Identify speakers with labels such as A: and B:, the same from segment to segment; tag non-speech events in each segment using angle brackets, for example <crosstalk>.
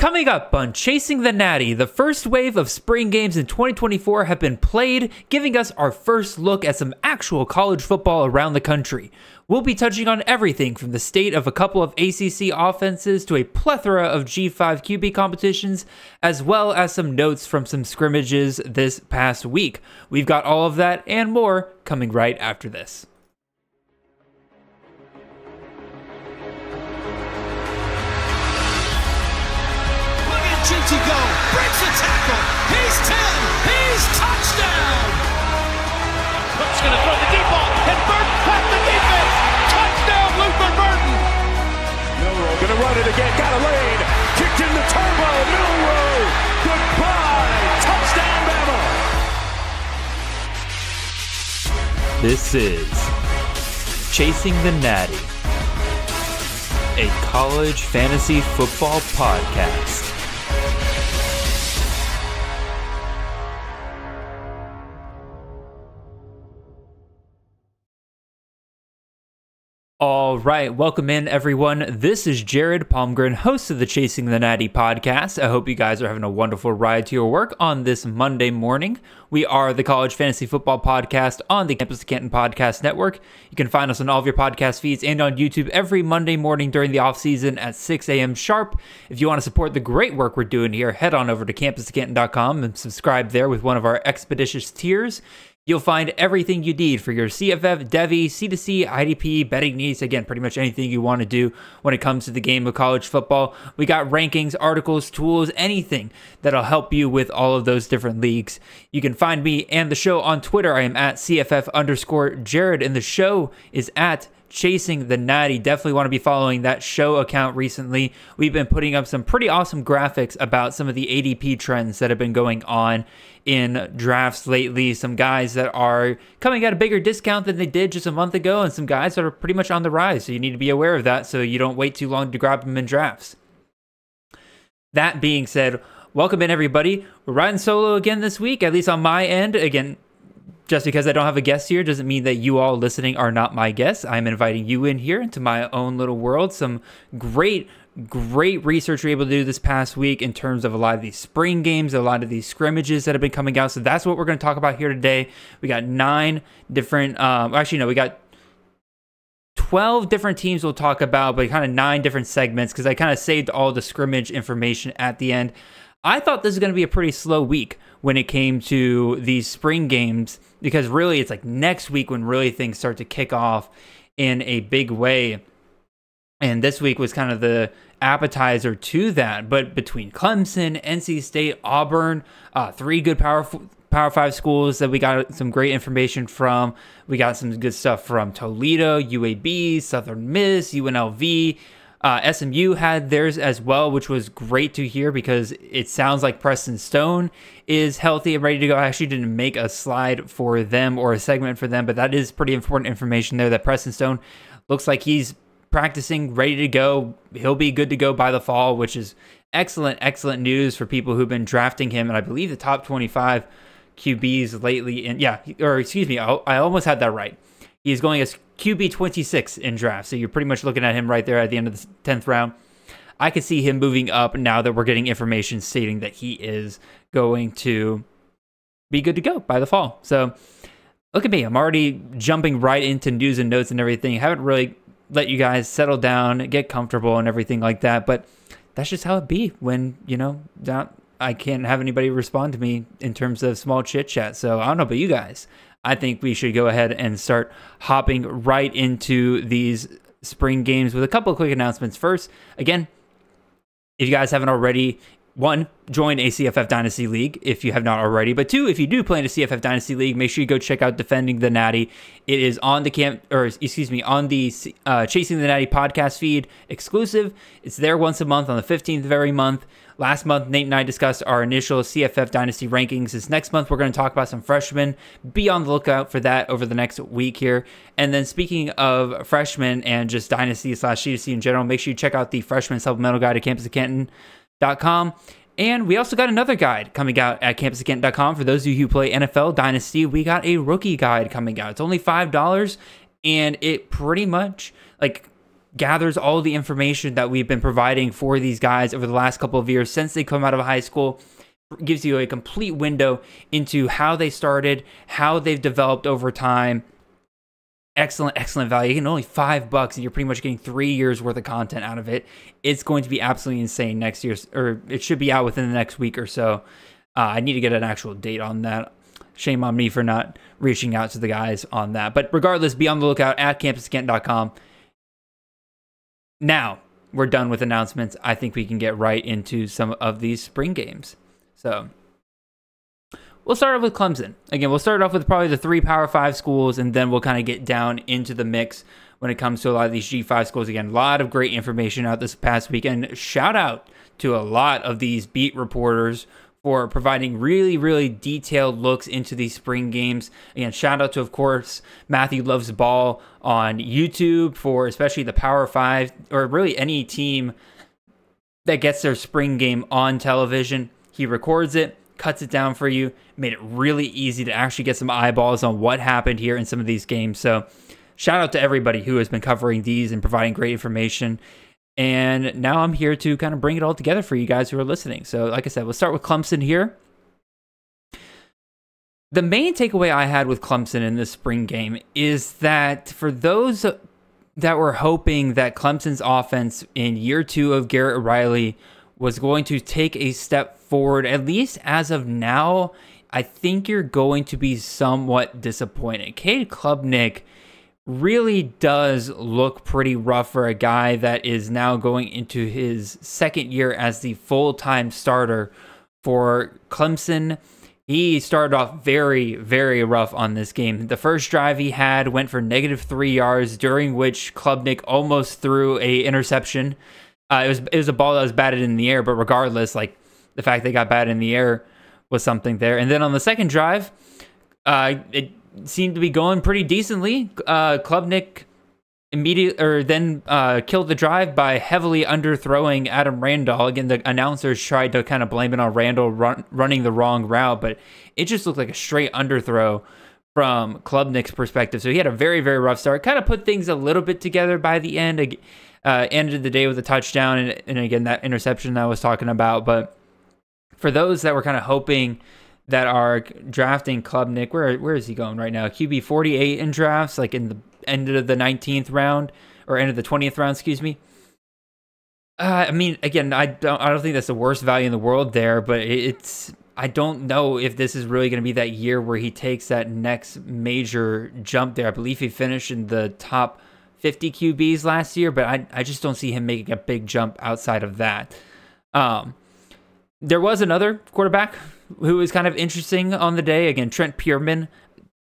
A: Coming up on Chasing the Natty, the first wave of spring games in 2024 have been played, giving us our first look at some actual college football around the country. We'll be touching on everything from the state of a couple of ACC offenses to a plethora of G5 QB competitions, as well as some notes from some scrimmages this past week. We've got all of that and more coming right after this.
B: Cook's going to throw the deep ball. And Burton caught the defense. Touchdown, Luther Burton.
C: Milroe going to run it again. Got a lane. Kicked in the turbo. Milroe. Goodbye. Touchdown, Bama.
A: This is Chasing the Natty, a college fantasy football podcast. All right, welcome in everyone. This is Jared Palmgren, host of the Chasing the Natty podcast. I hope you guys are having a wonderful ride to your work on this Monday morning. We are the College Fantasy Football Podcast on the Campus Canton Podcast Network. You can find us on all of your podcast feeds and on YouTube every Monday morning during the off season at 6 a.m. sharp. If you want to support the great work we're doing here, head on over to campuscanton.com and subscribe there with one of our expeditious tiers. You'll find everything you need for your CFF, Devy, C2C, IDP, betting needs. Again, pretty much anything you want to do when it comes to the game of college football. We got rankings, articles, tools, anything that'll help you with all of those different leagues. You can find me and the show on Twitter. I am at CFF underscore Jared, and the show is at chasing the natty. Definitely want to be following that show account recently. We've been putting up some pretty awesome graphics about some of the ADP trends that have been going on in drafts lately. Some guys that are coming at a bigger discount than they did just a month ago, and some guys that are pretty much on the rise. So you need to be aware of that so you don't wait too long to grab them in drafts. That being said, welcome in everybody. We're riding solo again this week, at least on my end. Again, just because I don't have a guest here doesn't mean that you all listening are not my guests. I'm inviting you in here into my own little world. Some great, great research we are able to do this past week in terms of a lot of these spring games, a lot of these scrimmages that have been coming out. So that's what we're going to talk about here today. We got nine different, um, actually, no, we got 12 different teams we'll talk about, but kind of nine different segments because I kind of saved all the scrimmage information at the end. I thought this was going to be a pretty slow week when it came to these spring games because really it's like next week when really things start to kick off in a big way. And this week was kind of the appetizer to that. But between Clemson, NC State, Auburn, uh, three good power Power Five schools that we got some great information from. We got some good stuff from Toledo, UAB, Southern Miss, UNLV. Uh, SMU had theirs as well, which was great to hear because it sounds like Preston Stone is healthy and ready to go. I actually didn't make a slide for them or a segment for them, but that is pretty important information there that Preston Stone looks like he's practicing, ready to go. He'll be good to go by the fall, which is excellent, excellent news for people who've been drafting him. And I believe the top 25 QBs lately, in yeah, or excuse me, I, I almost had that right. He's going as QB 26 in draft. So you're pretty much looking at him right there at the end of the 10th round. I could see him moving up now that we're getting information stating that he is going to be good to go by the fall. So look at me. I'm already jumping right into news and notes and everything. Haven't really let you guys settle down, get comfortable and everything like that. But that's just how it be when, you know, I can't have anybody respond to me in terms of small chit chat. So I don't know about you guys. I think we should go ahead and start hopping right into these spring games with a couple of quick announcements. First, again, if you guys haven't already, one, join a CFF Dynasty League if you have not already. But two, if you do play in a CFF Dynasty League, make sure you go check out Defending the Natty. It is on the camp, or excuse me, on the uh, Chasing the Natty podcast feed exclusive. It's there once a month on the 15th of every month. Last month, Nate and I discussed our initial CFF Dynasty rankings. This next month, we're going to talk about some freshmen. Be on the lookout for that over the next week here. And then, speaking of freshmen and just Dynasty slash C2C in general, make sure you check out the freshman supplemental guide at campuscanton.com. And we also got another guide coming out at campuscanton.com for those of you who play NFL Dynasty. We got a rookie guide coming out. It's only $5 and it pretty much like gathers all the information that we've been providing for these guys over the last couple of years since they come out of high school gives you a complete window into how they started, how they've developed over time. Excellent, excellent value. Again, only five bucks, and you're pretty much getting three years worth of content out of it. It's going to be absolutely insane next year, or it should be out within the next week or so. Uh, I need to get an actual date on that. Shame on me for not reaching out to the guys on that. But regardless, be on the lookout at campuscanton.com. Now we're done with announcements. I think we can get right into some of these spring games. So we'll start off with Clemson. Again, we'll start off with probably the three Power Five schools, and then we'll kind of get down into the mix when it comes to a lot of these G5 schools. Again, a lot of great information out this past weekend. Shout out to a lot of these beat reporters for providing really, really detailed looks into these spring games. Again, shout out to, of course, Matthew Loves Ball on YouTube for especially the Power Five or really any team that gets their spring game on television. He records it, cuts it down for you, made it really easy to actually get some eyeballs on what happened here in some of these games. So, shout out to everybody who has been covering these and providing great information. And now I'm here to kind of bring it all together for you guys who are listening. So, like I said, we'll start with Clemson here. The main takeaway I had with Clemson in this spring game is that for those that were hoping that Clemson's offense in year two of Garrett Riley was going to take a step forward, at least as of now, I think you're going to be somewhat disappointed. Cade Klubnik really does look pretty rough for a guy that is now going into his second year as the full time starter for Clemson. He started off very, very rough on this game. The first drive he had went for negative three yards, during which Klubnik almost threw a interception. Uh, it was it was a ball that was batted in the air, but regardless, like the fact they got batted in the air was something there. And then on the second drive, uh, it seemed to be going pretty decently. Uh, Klubnik immediately or then uh, killed the drive by heavily underthrowing Adam Randall. Again, the announcers tried to kind of blame it on Randall run, running the wrong route, but it just looked like a straight underthrow from Klubnik's perspective. So he had a very very rough start. Kind of put things a little bit together by the end uh, ended the day with a touchdown and, and again that interception that I was talking about. But for those that were kind of hoping that are drafting Klubnik, where where is he going right now? QB 48 in drafts, like in the end of the 19th round or end of the 20th round, excuse me. Uh, I mean, again, I don't I don't think that's the worst value in the world there, but it's I don't know if this is really going to be that year where he takes that next major jump there. I believe he finished in the top 50 QBs last year, but I, I just don't see him making a big jump outside of that. Um, there was another quarterback who was kind of interesting on the day. Again, Trent Pearman.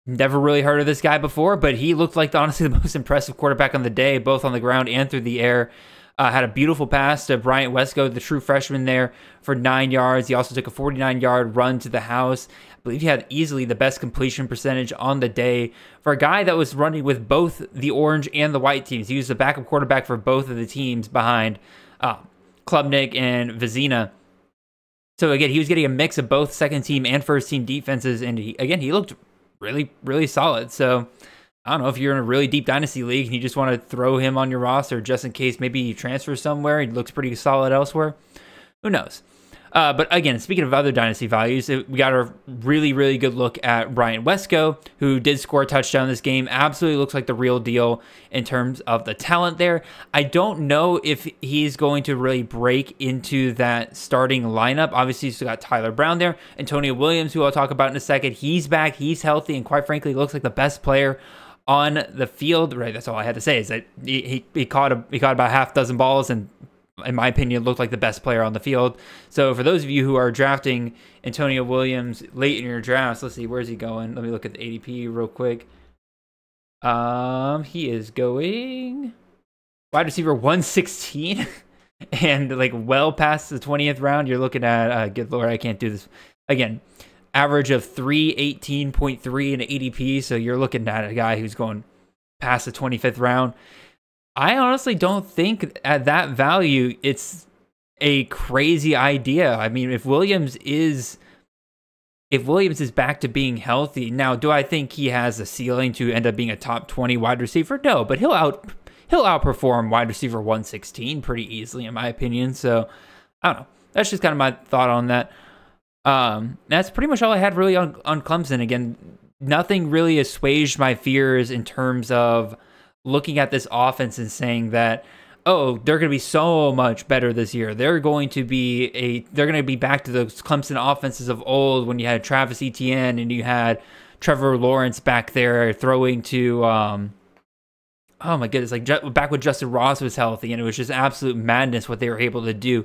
A: Never really heard of this guy before, but he looked like <laughs> honestly the most impressive quarterback on the day, both on the ground and through the air. Uh, had a beautiful pass to Bryant Wesco, the true freshman there, for nine yards. He also took a 49 yard run to the house. I believe he had easily the best completion percentage on the day for a guy that was running with both the orange and the white teams. He was the backup quarterback for both of the teams behind uh, Klubnik and Vizzina. So again, he was getting a mix of both second team and first team defenses, and he, again, he looked really, really solid. So I don't know if you're in a really deep dynasty league and you just want to throw him on your roster just in case maybe he transfers somewhere. He looks pretty solid elsewhere. Who knows? Uh, but again, speaking of other dynasty values, we got a really, really good look at Bryant Wesco, who did score a touchdown this game. Absolutely looks like the real deal in terms of the talent there. I don't know if he's going to really break into that starting lineup. Obviously, you got Tyler Brown there, Antonio Williams, who I'll talk about in a second. He's back, he's healthy, and quite frankly, looks like the best player on the field. Right, that's all I had to say is that he, he, he caught a, he caught about half dozen balls and in my opinion, looked like the best player on the field. So for those of you who are drafting Antonio Williams late in your drafts, let's see where's he going. Let me look at the ADP real quick. Um, he is going wide receiver 116 <laughs> and like well past the 20th round. You're looking at uh, good lord, I can't do this again average of 318.3 in ADP. So you're looking at a guy who's going past the 25th round. I honestly don't think at that value it's a crazy idea. I mean, if Williams is if Williams is back to being healthy, now do I think he has a ceiling to end up being a top 20 wide receiver? No, but he'll out he'll outperform wide receiver 116 pretty easily, in my opinion. So I don't know. That's just kind of my thought on that. Um, that's pretty much all I had really on, on Clemson. Again, nothing really assuaged my fears in terms of looking at this offense and saying that, oh, they're going to be so much better this year. They're going to be a, they're going to be back to those Clemson offenses of old when you had Travis Etienne and you had Trevor Lawrence back there throwing to, um, oh my goodness, like back when Justin Ross was healthy and it was just absolute madness what they were able to do.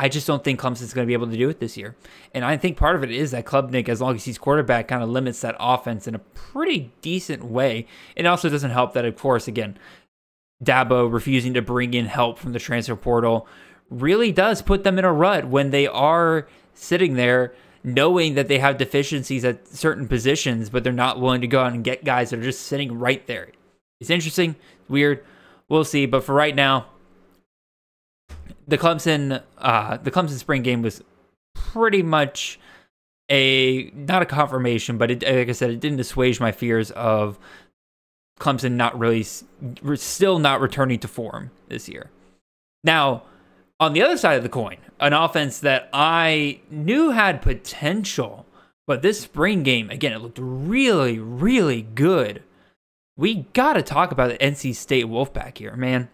A: I just don't think Clemson's going to be able to do it this year. And I think part of it is that Klubnik, as long as he's quarterback, kind of limits that offense in a pretty decent way. It also doesn't help that, of course, again, Dabo refusing to bring in help from the transfer portal really does put them in a rut when they are sitting there knowing that they have deficiencies at certain positions, but they're not willing to go out and get guys that are just sitting right there. It's interesting, weird. We'll see. But for right now, the Clemson uh, the Clemson spring game was pretty much a not a confirmation, but it, like I said, it didn't assuage my fears of Clemson not really still not returning to form this year. Now, on the other side of the coin, an offense that I knew had potential, but this spring game again, it looked really, really good. We got to talk about the NC State Wolfpack here, man.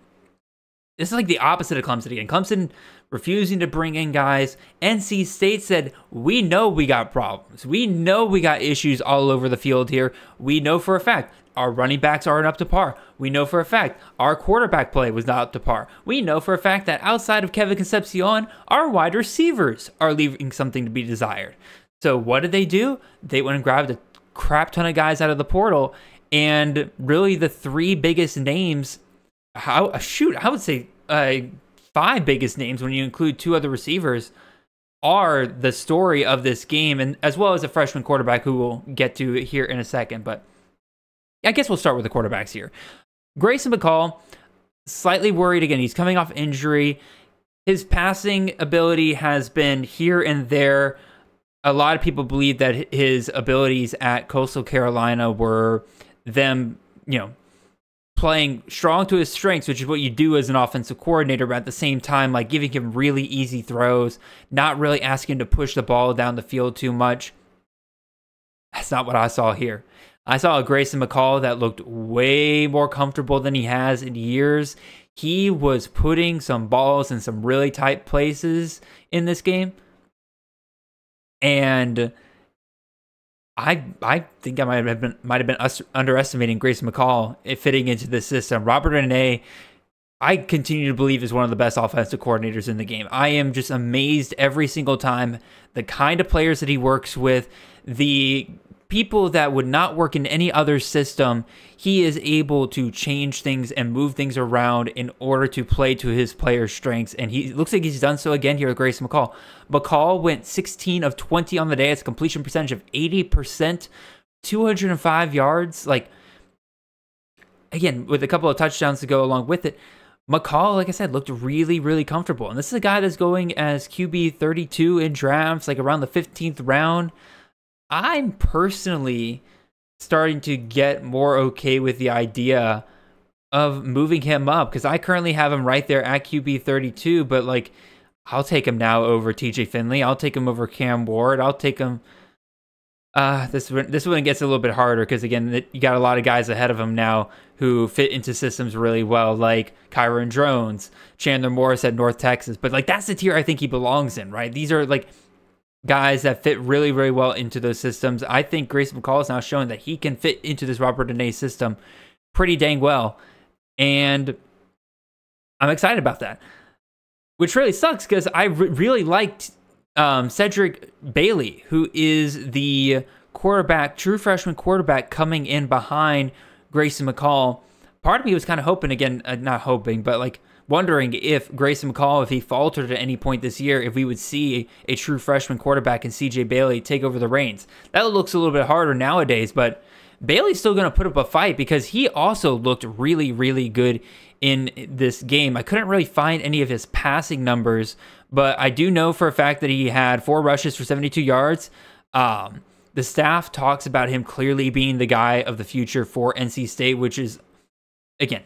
A: This is like the opposite of Clemson again. Clemson refusing to bring in guys. NC State said, We know we got problems. We know we got issues all over the field here. We know for a fact our running backs aren't up to par. We know for a fact our quarterback play was not up to par. We know for a fact that outside of Kevin Concepcion, our wide receivers are leaving something to be desired. So what did they do? They went and grabbed a crap ton of guys out of the portal. And really, the three biggest names how uh, shoot, I would say uh, five biggest names when you include two other receivers are the story of this game, and as well as a freshman quarterback who we'll get to here in a second. But I guess we'll start with the quarterbacks here. Grayson McCall, slightly worried again. He's coming off injury. His passing ability has been here and there. A lot of people believe that his abilities at Coastal Carolina were them, you know, playing strong to his strengths, which is what you do as an offensive coordinator, but at the same time, like giving him really easy throws, not really asking him to push the ball down the field too much. That's not what I saw here. I saw a Grayson McCall that looked way more comfortable than he has in years. He was putting some balls in some really tight places in this game. And I I think I might have been might have been us, underestimating Grayson McCall fitting into this system. Robert Anae, I continue to believe is one of the best offensive coordinators in the game. I am just amazed every single time the kind of players that he works with, the people that would not work in any other system, he is able to change things and move things around in order to play to his players' strengths. And he looks like he's done so again here with Grayson McCall. McCall went 16 of 20 on the day. It's a completion percentage of 80%, 205 yards. Like, again, with a couple of touchdowns to go along with it. McCall, like I said, looked really, really comfortable. And this is a guy that's going as QB 32 in drafts, like around the 15th round. I'm personally starting to get more okay with the idea of moving him up because I currently have him right there at QB 32, but like I'll take him now over TJ Finley. I'll take him over Cam Ward. I'll take him. Uh, this one, this one gets a little bit harder because again, you got a lot of guys ahead of him now who fit into systems really well, like Kyron Drones, Chandler Morris at North Texas. But like that's the tier I think he belongs in, right? These are like guys that fit really, really well into those systems. I think Grayson McCall is now showing that he can fit into this Robert Anae system pretty dang well. And I'm excited about that. Which really sucks because I re- really liked um, Cedric Bailey, who is the quarterback, true freshman quarterback coming in behind Grayson McCall. Part of me was kind of hoping, again, uh, not hoping, but like wondering if Grayson McCall, if he faltered at any point this year, if we would see a true freshman quarterback in CJ Bailey take over the reins. That looks a little bit harder nowadays, but Bailey's still going to put up a fight because he also looked really, really good in this game. I couldn't really find any of his passing numbers, but I do know for a fact that he had four rushes for 72 yards. Um, the staff talks about him clearly being the guy of the future for NC State, which is, again,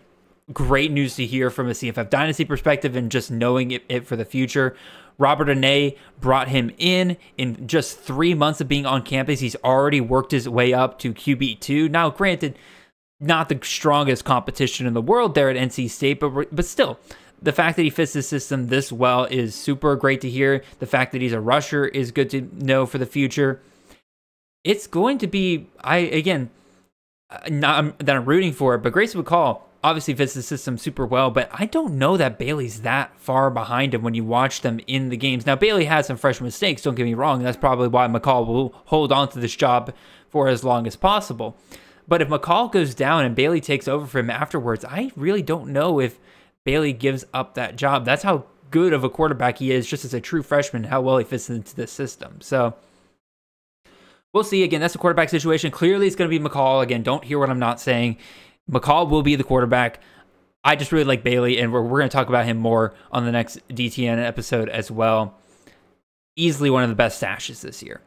A: great news to hear from a CFF Dynasty perspective and just knowing it, it for the future. Robert Anae brought him in in just three months of being on campus. He's already worked his way up to QB2. Now, granted, not the strongest competition in the world there at NC State, but but still, the fact that he fits the system this well is super great to hear. The fact that he's a rusher is good to know for the future. It's going to be I again uh, not that I'm rooting for it, but Grayson McCall obviously fits the system super well, but I don't know that Bailey's that far behind him when you watch them in the games. Now, Bailey has some fresh mistakes, don't get me wrong. That's probably why McCall will hold on to this job for as long as possible. But if McCall goes down and Bailey takes over for him afterwards, I really don't know if Bailey gives up that job. That's how good of a quarterback he is, just as a true freshman, how well he fits into the system. So we'll see. Again, that's the quarterback situation. Clearly, it's going to be McCall. Again, don't hear what I'm not saying. McCall will be the quarterback. I just really like Bailey, and we're, we're going to talk about him more on the next DTN episode as well. Easily one of the best stashes this year.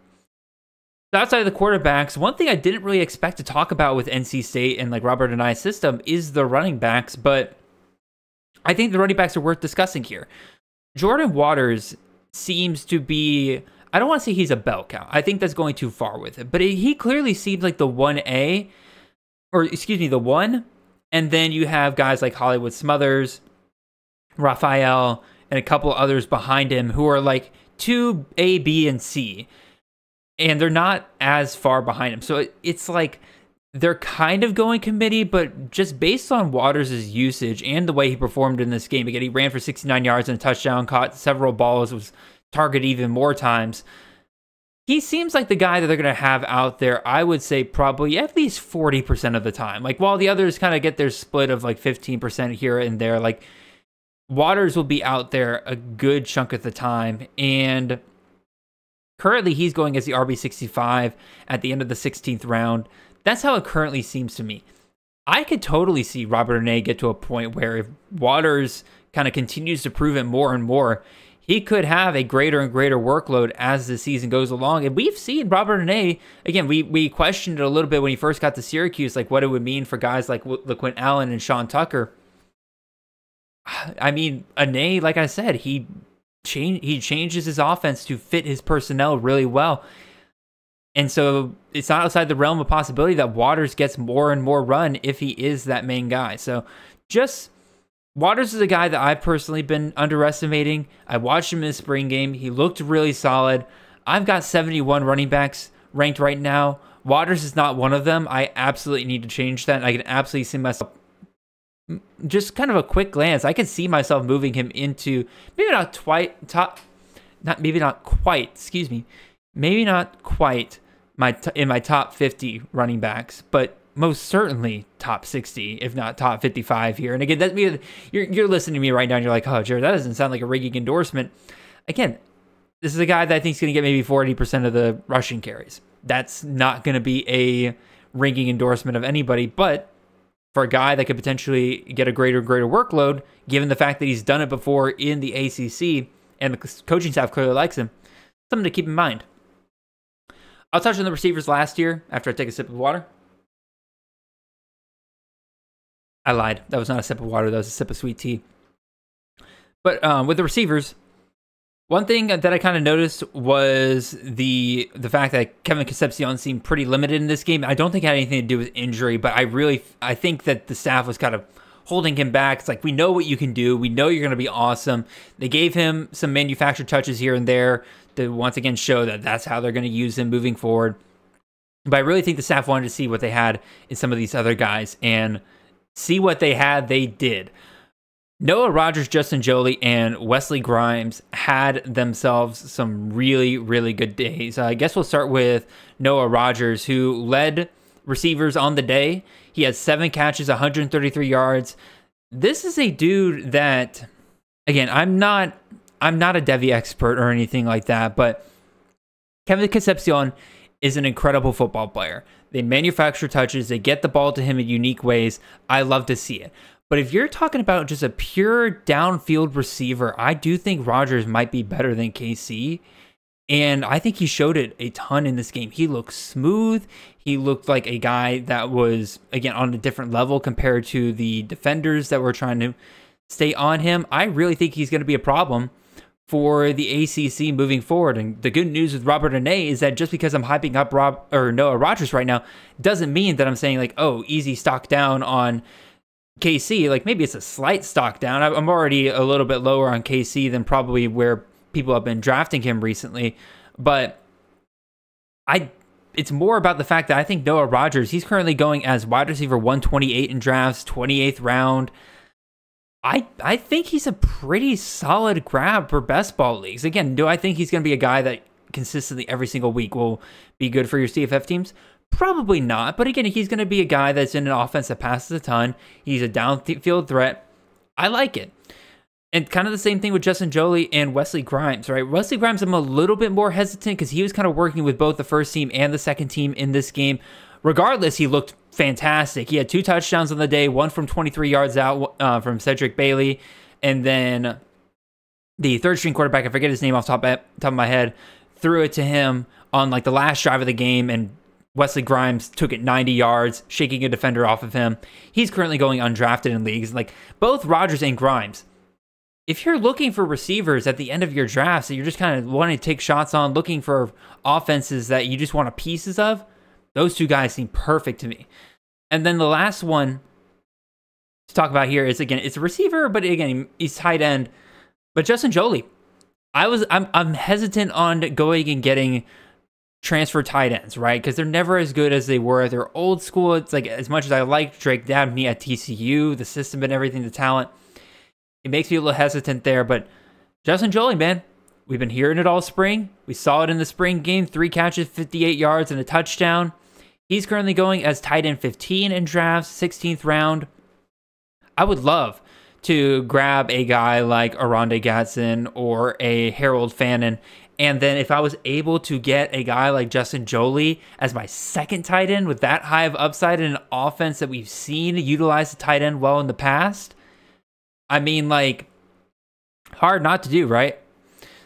A: outside of the quarterbacks, one thing I didn't really expect to talk about with NC State and like Robert Anae's system is the running backs, but I think the running backs are worth discussing here. Jordan Waters seems to be I don't want to say he's a bell cow. I think that's going too far with it. But he clearly seems like the 1A or excuse me, the one, and then you have guys like Hollywood Smothers, Raphael, and a couple others behind him who are like two A, B, and C, and they're not as far behind him. So it's like they're kind of going committee, but just based on Waters' usage and the way he performed in this game, again, he ran for 69 yards and a touchdown, caught several balls, was targeted even more times he seems like the guy that they're going to have out there, I would say probably at least 40% of the time. Like while the others kind of get their split of like 15% here and there, like Waters will be out there a good chunk of the time. And currently he's going as the RB65 at the end of the 16th round. That's how it currently seems to me. I could totally see Robert Anae get to a point where if Waters kind of continues to prove it more and more, he could have a greater and greater workload as the season goes along. And we've seen Robert Anae, again, we, we questioned it a little bit when he first got to Syracuse, like what it would mean for guys like LeQuint Allen and Sean Tucker. I mean, Anae, like I said, he change he changes his offense to fit his personnel really well. And so it's not outside the realm of possibility that Waters gets more and more run if he is that main guy. So just Waters is a guy that I've personally been underestimating. I watched him in the spring game. He looked really solid. I've got 71 running backs ranked right now. Waters is not one of them. I absolutely need to change that. I can absolutely see myself mm, just kind of a quick glance. I can see myself moving him into maybe not quite top not maybe not quite, excuse me. Maybe not quite my in my top 50 running backs, but most certainly top 60, if not top 55 here. And again, that you're you're listening to me right now and you're like, oh, Jared, that doesn't sound like a rigging endorsement. Again, this is a guy that I think is going to get maybe 40% of the rushing carries. That's not going to be a ringing endorsement of anybody, but for a guy that could potentially get a greater greater workload, given the fact that he's done it before in the ACC and the coaching staff clearly likes him, something to keep in mind. I'll touch on the receivers last year after I take a sip of water. I lied. That was not a sip of water. That was a sip of sweet tea. But um, with the receivers, one thing that I kind of noticed was the the fact that Kevin Concepcion seemed pretty limited in this game. I don't think it had anything to do with injury, but I really I think that the staff was kind of holding him back. It's like we know what you can do. We know you're going to be awesome. They gave him some manufactured touches here and there to once again show that that's how they're going to use him moving forward. But I really think the staff wanted to see what they had in some of these other guys and see what they had, they did. Noah Rogers, Justin Joly, and Wesley Grimes had themselves some really, really good days. I guess we'll start with Noah Rogers, who led receivers on the day. He had seven catches, 133 yards. This is a dude that, again, I'm not, I'm not a Devy expert or anything like that, but Kevin Concepcion is an incredible football player. They manufacture touches, they get the ball to him in unique ways. I love to see it. But if you're talking about just a pure downfield receiver, I do think Rogers might be better than KC. And I think he showed it a ton in this game. He looked smooth. He looked like a guy that was, again, on a different level compared to the defenders that were trying to stay on him. I really think he's going to be a problem for the ACC moving forward. And the good news with Robert Anae is that just because I'm hyping up Rob or Noah Rogers right now doesn't mean that I'm saying like, oh, easy stock down on KC. Like maybe it's a slight stock down. I'm already a little bit lower on KC than probably where people have been drafting him recently, but I it's more about the fact that I think Noah Rogers, he's currently going as wide receiver 128 in drafts, 28th round. I I think he's a pretty solid grab for best ball leagues. Again, do I think he's going to be a guy that consistently every single week will be good for your CFF teams? Probably not. But again, he's going to be a guy that's in an offense that passes a ton. He's a downfield threat. I like it. And kind of the same thing with Justin Joly and Wesley Grimes, right? Wesley Grimes, I'm a little bit more hesitant because he was kind of working with both the first team and the second team in this game. Regardless, he looked fantastic. He had two touchdowns on the day, one from 23 yards out uh, from Cedric Bailey, and then the third string quarterback, I forget his name off top, top of my head, threw it to him on like the last drive of the game, and Wesley Grimes took it 90 yards, shaking a defender off of him. He's currently going undrafted in leagues. Like both Rogers and Grimes if you're looking for receivers at the end of your drafts that you're just kind of wanting to take shots on, looking for offenses that you just want a pieces of, those two guys seem perfect to me. And then the last one to talk about here is again, it's a receiver, but again, he's tight end. But Justin Joly, I was I'm I'm hesitant on going and getting transfer tight ends, right? Because they're never as good as they were. They're old school. It's like as much as I like Drake Dabney at TCU, the system and everything, the talent it makes me a little hesitant there. But Justin Joly, man, we've been hearing it all spring. We saw it in the spring game three catches, 58 yards, and a touchdown. He's currently going as tight end 15 in drafts, 16th round. I would love to grab a guy like Oronde Gadsden or a Harold Fannin. And then if I was able to get a guy like Justin Joly as my second tight end with that high of upside in an offense that we've seen utilize the tight end well in the past, I mean, like, hard not to do, right?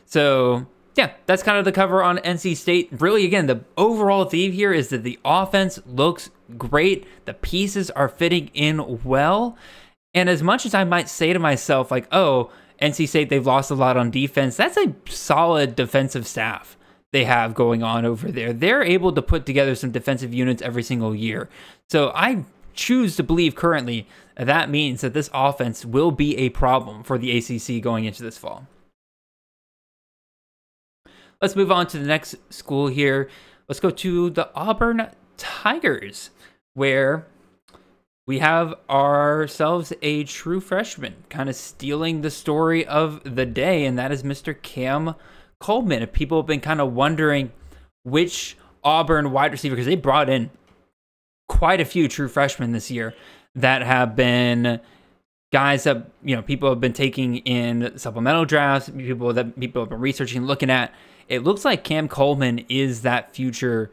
A: So, yeah, that's kind of the cover on NC State. Really, again, the overall theme here is that the offense looks great. The pieces are fitting in well. And as much as I might say to myself, like, oh, NC State, they've lost a lot on defense, that's a solid defensive staff they have going on over there. They're able to put together some defensive units every single year. So I choose to believe currently that means that this offense will be a problem for the ACC going into this fall. Let's move on to the next school here. Let's go to the Auburn Tigers, where we have ourselves a true freshman kind of stealing the story of the day, and that is Mr. Cam Coleman. If people have been kind of wondering which Auburn wide receiver, because they brought in quite a few true freshmen this year that have been guys that you know people have been taking in supplemental drafts, people that people have been researching, looking at. It looks like Cam Coleman is that future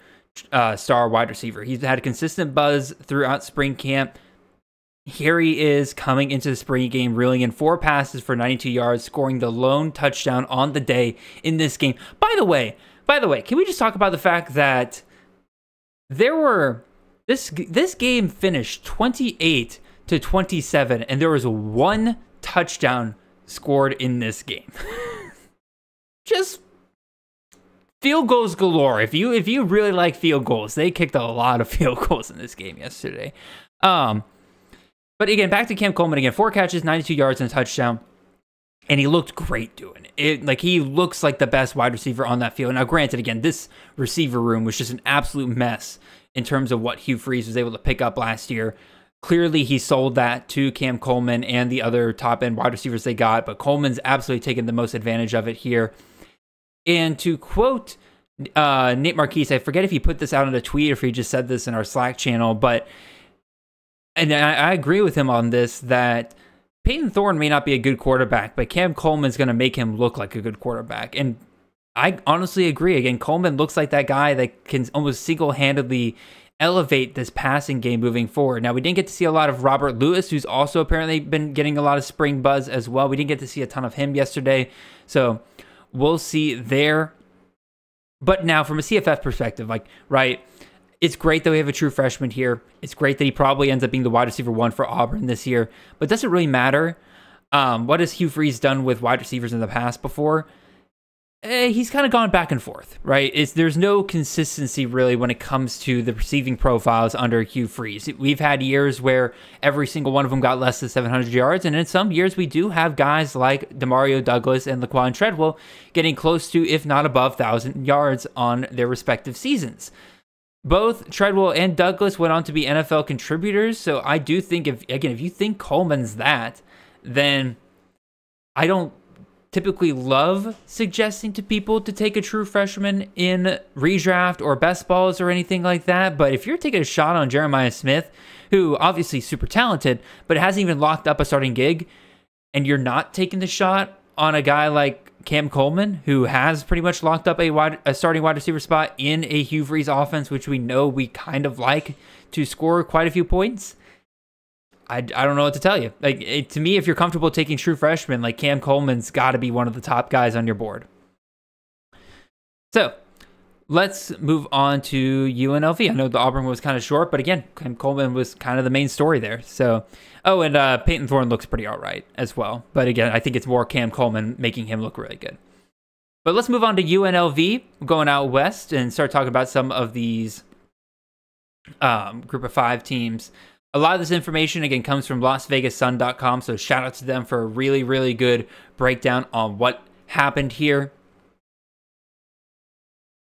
A: uh, star wide receiver. He's had a consistent buzz throughout spring camp. Here he is coming into the spring game, reeling in four passes for 92 yards, scoring the lone touchdown on the day in this game. By the way, by the way, can we just talk about the fact that there were this this game finished 28 to 27 and there was one touchdown scored in this game. <laughs> Just field goals galore. If you if you really like field goals, they kicked a lot of <laughs> field goals in this game yesterday. Um but again, back to Cam Coleman again. Four catches, 92 yards, and a touchdown. And he looked great doing it. it. Like he looks like the best wide receiver on that field. Now, granted, again, this receiver room was just an absolute mess in terms of what Hugh Freeze was able to pick up last year. Clearly, he sold that to Cam Coleman and the other top end wide receivers they got, but Coleman's absolutely taken the most advantage of it here. And to quote uh, Nate Marquise, I forget if he put this out in a tweet or if he just said this in our Slack channel, but and I, I agree with him on this that Payton Thorne may not be a good quarterback, but Cam Coleman's going to make him look like a good quarterback. And I honestly agree. Again, Coleman looks like that guy that can almost single handedly elevate this passing game moving forward. Now, we didn't get to see a lot of Robert Lewis, who's also apparently been getting a lot of spring buzz as well. We didn't get to see a ton of him yesterday. So we'll see there. But now, from a CFF perspective, like, right, it's great that we have a true freshman here. It's great that he probably ends up being the wide receiver one for Auburn this year, but does it really matter? Um, what has Hugh Freeze done with wide receivers in the past before? Eh, he's kind of gone back and forth, right? It's, there's no consistency really when it comes to the receiving profiles under Hugh Freeze. We've had years where every single one of them got less than 700 yards, and in some years we do have guys like Demario Douglas and Laquan Treadwell getting close to, if not above, 1,000 yards on their respective seasons. Both Treadwell and Douglas went on to be NFL contributors, so I do think if again if you think Coleman's that, then I don't typically love suggesting to people to take a true freshman in redraft or best balls or anything like that. But if you're taking a shot on Jeremiah Smith, who obviously super talented, but hasn't even locked up a starting gig, and you're not taking the shot on a guy like Cam Coleman, who has pretty much locked up a wide a starting wide receiver spot in a Hugh Freeze offense, which we know we kind of like to score quite a few points I, I don't know what to tell you. Like it, to me, if you're comfortable taking true freshmen, like Cam Coleman's got to be one of the top guys on your board. So let's move on to UNLV. I know the Auburn was kind of short, but again, Cam Coleman was kind of the main story there. So, oh, and uh, Payton Thorne looks pretty all right as well. But again, I think it's more Cam Coleman making him look really good. But let's move on to UNLV, going out west and start talking about some of these um, group of five teams a lot of this information again comes from lasvegassun.com so shout out to them for a really really good breakdown on what happened here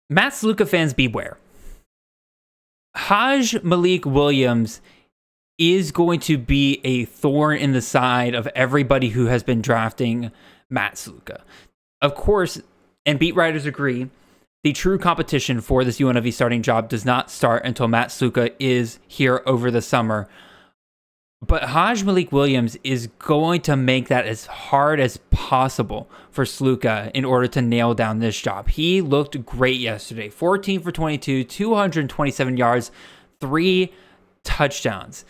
A: matt Sluka fans beware Hajj malik williams is going to be a thorn in the side of everybody who has been drafting matt Sluka. of course and beat writers agree the true competition for this UNLV starting job does not start until Matt Sluka is here over the summer. But Hajj Malik Williams is going to make that as hard as possible for Sluka in order to nail down this job. He looked great yesterday 14 for 22, 227 yards, three touchdowns.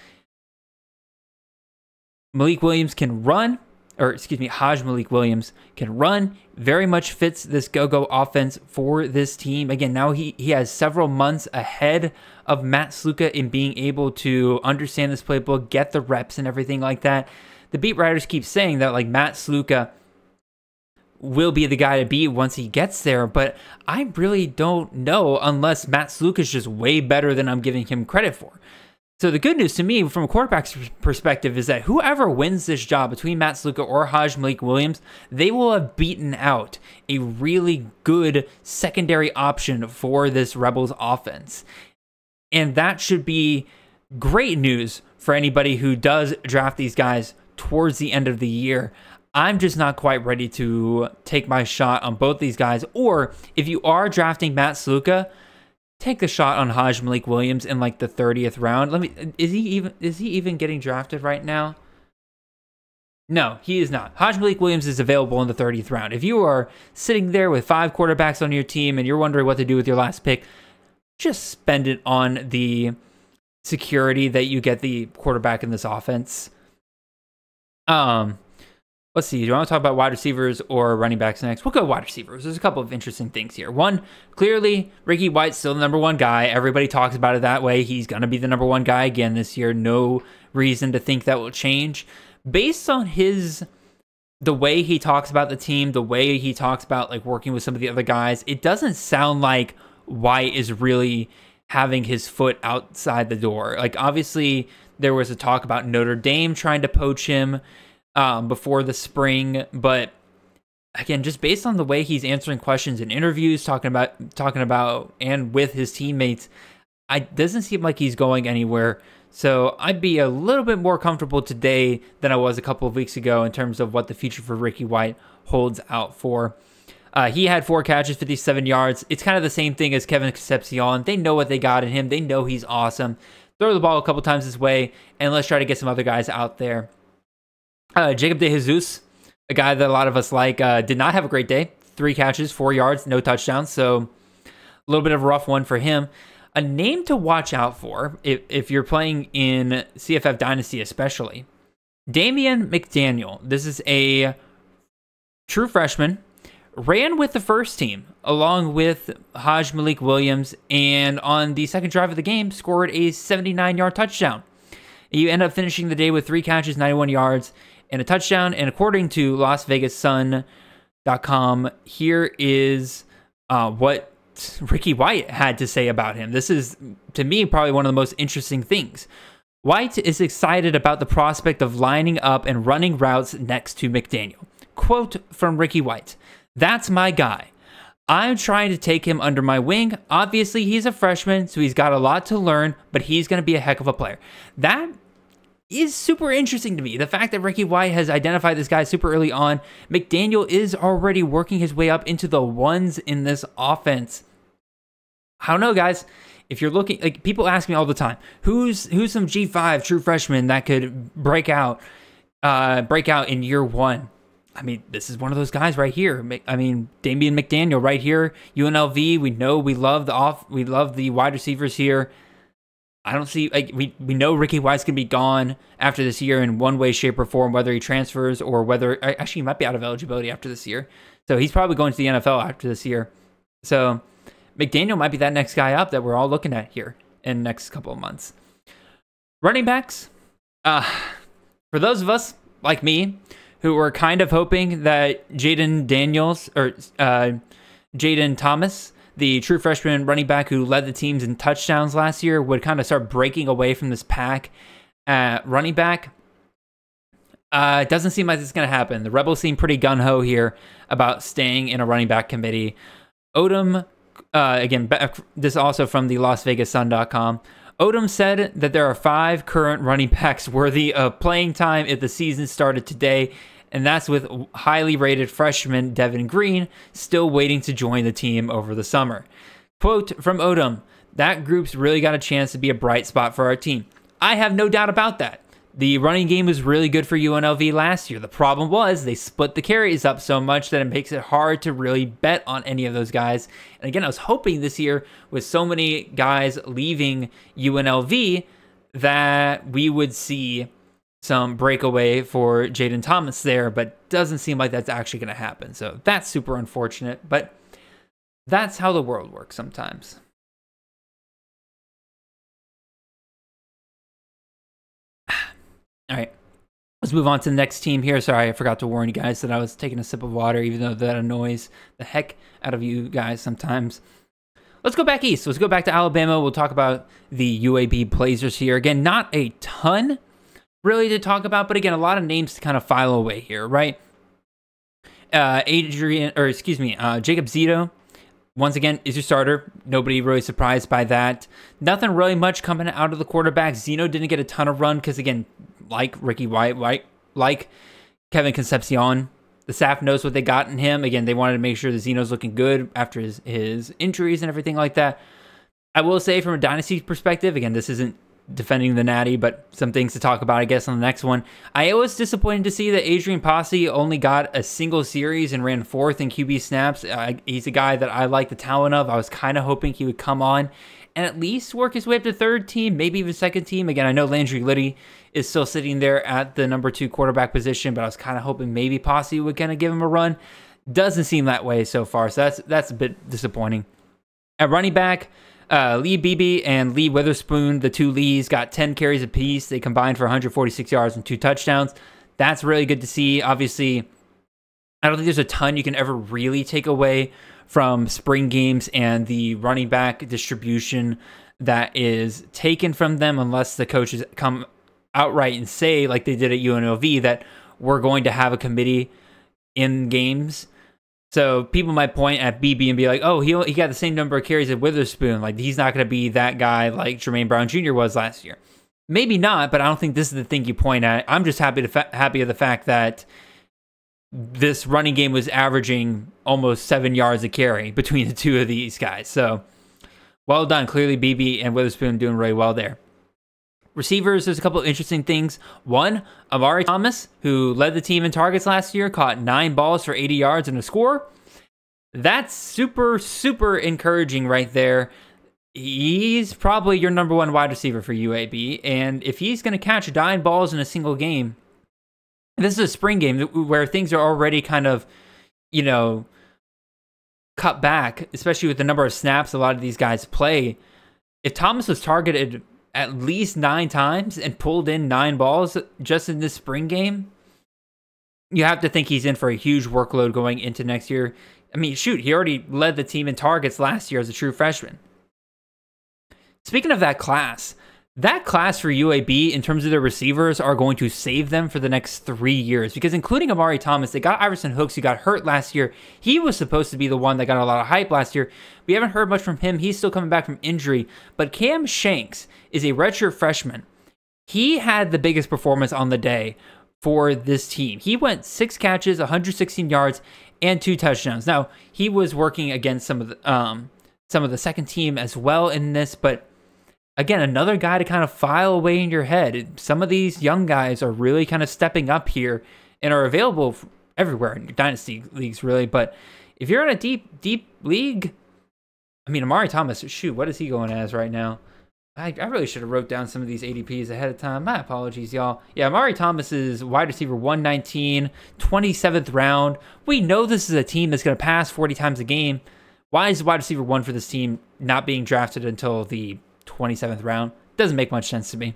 A: Malik Williams can run or excuse me, Hajj Malik Williams can run. Very much fits this go-go offense for this team. Again, now he he has several months ahead of Matt Sluka in being able to understand this playbook, get the reps and everything like that. The beat writers keep saying that like Matt Sluka will be the guy to beat once he gets there, but I really don't know unless Matt Sluka is just way better than I'm giving him credit for. So the good news to me, from a quarterback's perspective, is that whoever wins this job between Matt Sluka or Hajj Malik Williams, they will have beaten out a really good secondary option for this Rebels offense. And that should be great news for anybody who does draft these guys towards the end of the year. I'm just not quite ready to take my shot on both these guys. Or if you are drafting Matt Sluka, take a shot on Hajj Malik Williams in like the 30th round. Let me is he even is he even getting drafted right now? No, he is not. Hajj Malik Williams is available in the 30th round. If you are sitting there with five quarterbacks on your team and you're wondering what to do with your last pick, just spend it on the security that you get the quarterback in this offense. Um Let's see. Do you want to talk about wide receivers or running backs next? We'll go wide receivers. There's a couple of interesting things here. One, clearly, Ricky White's still the number one guy. Everybody talks about it that way. He's going to be the number one guy again this year. No reason to think that will change. Based on his, the way he talks about the team, the way he talks about like working with some of the other guys, it doesn't sound like White is really having his foot outside the door. Like, obviously, there was a talk about Notre Dame trying to poach him um, before the spring, but again, just based on the way he's answering questions in interviews, talking about talking about and with his teammates, I doesn't seem like he's going anywhere. So I'd be a little bit more comfortable today than I was a couple of weeks ago in terms of what the future for Ricky White holds out for. Uh, he had four catches, 57 yards. It's kind of the same thing as Kevin Concepcion. They know what they got in him. They know he's awesome. Throw the ball a couple times his way, and let's try to get some other guys out there. Uh, Jacob De Jesus, a guy that a lot of us like, uh, did not have a great day. Three catches, four yards, no touchdowns. So a little bit of a rough one for him. A name to watch out for if, if you're playing in CFF Dynasty, especially Damian McDaniel. This is a true freshman, ran with the first team along with Hajj Malik Williams, and on the second drive of the game, scored a 79 yard touchdown. You end up finishing the day with three catches, 91 yards, and a touchdown. And according to LasVegasSun.com, here is uh, what Ricky White had to say about him. This is, to me, probably one of the most interesting things. White is excited about the prospect of lining up and running routes next to McDaniel. Quote from Ricky White That's my guy. I'm trying to take him under my wing. Obviously, he's a freshman, so he's got a lot to learn, but he's going to be a heck of a player. That is super interesting to me. The fact that Ricky White has identified this guy super early on. McDaniel is already working his way up into the ones in this offense. I don't know, guys. If you're looking, like people ask me all the time, who's who's some G5 true freshman that could break out, uh, break out in year one? I mean, this is one of those guys right here. I mean, Damian McDaniel right here, UNLV. We know we love the off, we love the wide receivers here. I don't see like we we know Ricky White's gonna be gone after this year in one way, shape, or form, whether he transfers or whether actually he might be out of eligibility after this year. So he's probably going to the NFL after this year. So McDaniel might be that next guy up that we're all looking at here in the next couple of months. Running backs, uh, for those of us like me who were kind of hoping that Jaden Daniels or uh, Jayden Thomas, the true freshman running back who led the teams in touchdowns last year, would kind of start breaking away from this pack at running back. Uh, it doesn't seem like it's going to happen. The Rebels seem pretty gun ho here about staying in a running back committee. Odom, uh, again, this also from the LasVegasSun.com. Odom said that there are five current running <laughs> backs worthy of playing time if the season started today, and that's with highly rated freshman Devin Green still waiting to join the team over the summer. Quote from Odom That group's really got a chance to be a bright spot for our team. I have no doubt about that. The running game was really good for UNLV last year. The problem was they split the carries up so much that it makes it hard to really bet on any of those guys. And again, I was hoping this year with so many guys leaving UNLV that we would see some breakaway for Jaden Thomas there, but doesn't seem like that's actually going to happen. So that's super unfortunate, but that's how the world works sometimes. <sighs> All right. Let's move on to the next team here. Sorry, I forgot to warn you guys that I was taking a sip of water, even though that annoys the heck out of you guys sometimes. Let's go back east. Let's go back to Alabama. We'll talk about the UAB Blazers here. Again, not a ton really to talk about, but again, a lot of names to kind of file away here, right? Uh, Adrian, or excuse me, uh, Jacob Zeno, once again, is your starter. Nobody really surprised by that. Nothing really much coming out of the quarterback. Zeno didn't get a ton of run because, again, like Ricky White, White, like Kevin Concepcion. The staff knows what they got in him. Again, they wanted to make sure that Zeno's looking good after his, his injuries and everything like that. I will say, from a dynasty perspective, again, this isn't defending the Natty, but some things to talk about, I guess, on the next one. I was disappointed to see that Adrian Posse only got a single series and ran fourth in QB snaps. Uh, he's a guy that I like the talent of. I was kind of hoping he would come on and at least work his way up to third team, maybe even second team. Again, I know Landry Lyddy is still sitting there at the number two quarterback position, but I was kind of hoping maybe Posse would kind of give him a run. Doesn't seem that way so far, so that's that's a bit disappointing. At running back, uh, Lee Beebe and Lee Witherspoon, the two Lees, got 10 carries apiece. They combined for 146 yards and two touchdowns. That's really good to see. Obviously, I don't think there's a ton you can ever really take away from spring games and the running back distribution that is taken from them unless the coaches come outright and say, like they did at UNLV, that we're going to have a committee in games. So people might point at Beebe and be like, "Oh, he he got the same number of carries as Witherspoon. Like he's not going to be that guy like Jermaine Brown Jr. was last year." Maybe not, but I don't think this is the thing you point at. I'm just happy to happy of the fact that this running game was averaging almost seven yards a carry between the two of these guys. So well done. Clearly, Beebe and Witherspoon doing really well there. Receivers, there's a couple interesting things. One, Amari Thomas, who led the team in targets last year, caught nine balls for 80 yards and a score. That's super, super encouraging right there. He's probably your number one wide receiver for UAB. And if he's going to catch nine balls in a single game, this is a spring game where things are already kind of, you know, cut back, especially with the number of snaps a lot of these guys play. If Thomas was targeted at least nine times and pulled in nine balls just in this spring game, you have to think he's in for a huge workload going into next year. I mean, shoot, he already led the team in targets last year as a true freshman. Speaking of that class, that class for UAB in terms of their receivers are going to save them for the next three years because including Amari Thomas, they got Iverson Hooks who got hurt last year. He was supposed to be the one that got a lot of hype last year. We haven't heard much from him. He's still coming back from injury. But Kam Shanks is a redshirt freshman. He had the biggest performance on the day for this team. He went six catches, 116 yards, and two touchdowns. Now he was working against some of the um, some of the second team as well in this, but again, another guy to kind of file away in your head. Some of these young guys are really kind of stepping up here and are available everywhere in your dynasty leagues, really. But if you're in a deep, deep league, I mean, Amari Thomas, shoot, what is he going as right now? I, I really should have wrote down some of these ADPs ahead of time. My apologies, y'all. Yeah, Amari Thomas is wide receiver 119, 27th round. We know this is a team that's going to pass 40 times a game. Why is wide receiver one for this team not being drafted until the 27th round? Doesn't make much sense to me.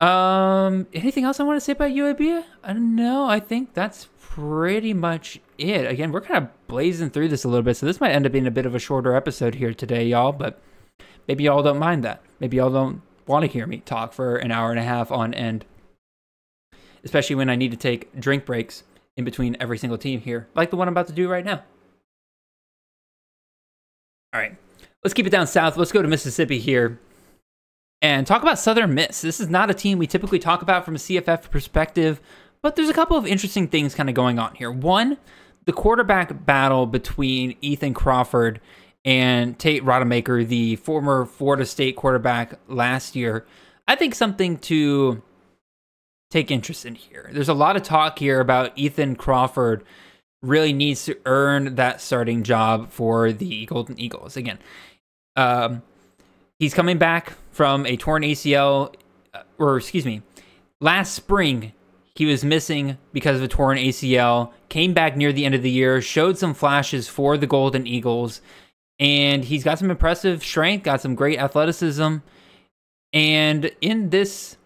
A: Um, anything else I want to say about UAB? I don't know. I think that's pretty much it. Again, we're kind of blazing through this a little bit, so this might end up being a bit of a shorter episode here today, y'all. But maybe y'all don't mind that. Maybe y'all don't want to hear me talk for an hour and a half on end, especially when I need to take drink breaks in between every single team here, like the one I'm about to do right now. All right, let's keep it down south. Let's go to Mississippi here and talk about Southern Miss. This is not a team we typically talk about from a CFF perspective, but there's a couple of interesting things kind of going on here. One, the quarterback battle between Ethan Crawford and Tate Rodemaker, the former Florida State quarterback last year. I think something to take interest in here. There's a lot of talk here about Ethan Crawford really needs to earn that starting job for the Golden Eagles. Again, um, he's coming back from a torn ACL, uh, or excuse me, last spring he was missing because of a torn ACL. Came back near the end of the year, showed some flashes for the Golden Eagles, and he's got some impressive strength, got some great athleticism, and in this.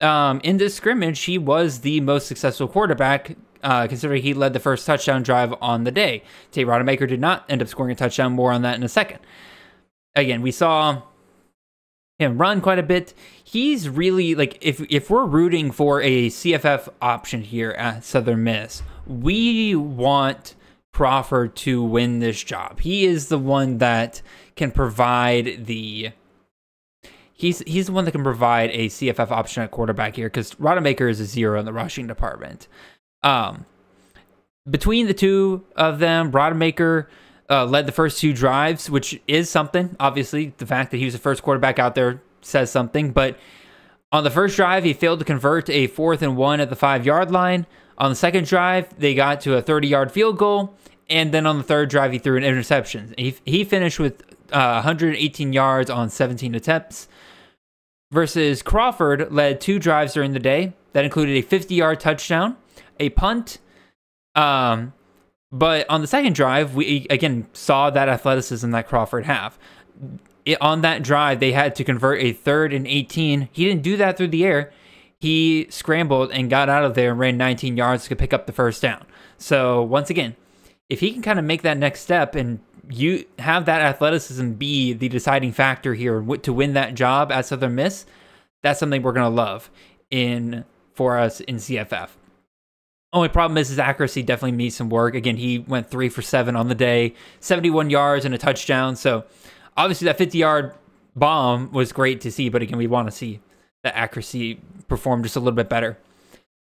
A: Um, in this scrimmage, he was the most successful quarterback, uh, considering he led the first touchdown drive on the day. Tate Rodemaker did not end up scoring a touchdown. More on that in a second. Again, we saw him run quite a bit. He's really like if if we're rooting for a CFF option here at Southern Miss, we want Crawford to win this job. He is the one that can provide the he's he's the one that can provide a CFF option at quarterback here because Rodemaker is a zero in the rushing department. Um, between the two of them, Rodemaker uh, led the first two drives, which is something. Obviously, the fact that he was the first quarterback out there says something. But on the first drive, he failed to convert a fourth and one at the five yard line. On the second drive, they got to a 30 yard field goal. And then on the third drive, he threw an interception. He, he finished with uh, 118 yards on 17 attempts. Versus Crawford led two drives during the day that included a 50 yard touchdown, a punt, um, but on the second drive, we again saw that athleticism that Crawford have. It, on that drive, they had to convert a third and 18. He didn't do that through the air. He scrambled and got out of there and ran 19 yards to pick up the first down. So once again, if he can kind of make that next step and you have that athleticism be the deciding factor here to win that job at Southern Miss, that's something we're gonna love in for us in CFF. Only problem is his accuracy definitely needs some work. Again, he went three for seven on the day, 71 yards and a touchdown. So obviously that 50 yard bomb was great to see, but again, we want to see the accuracy perform just a little bit better.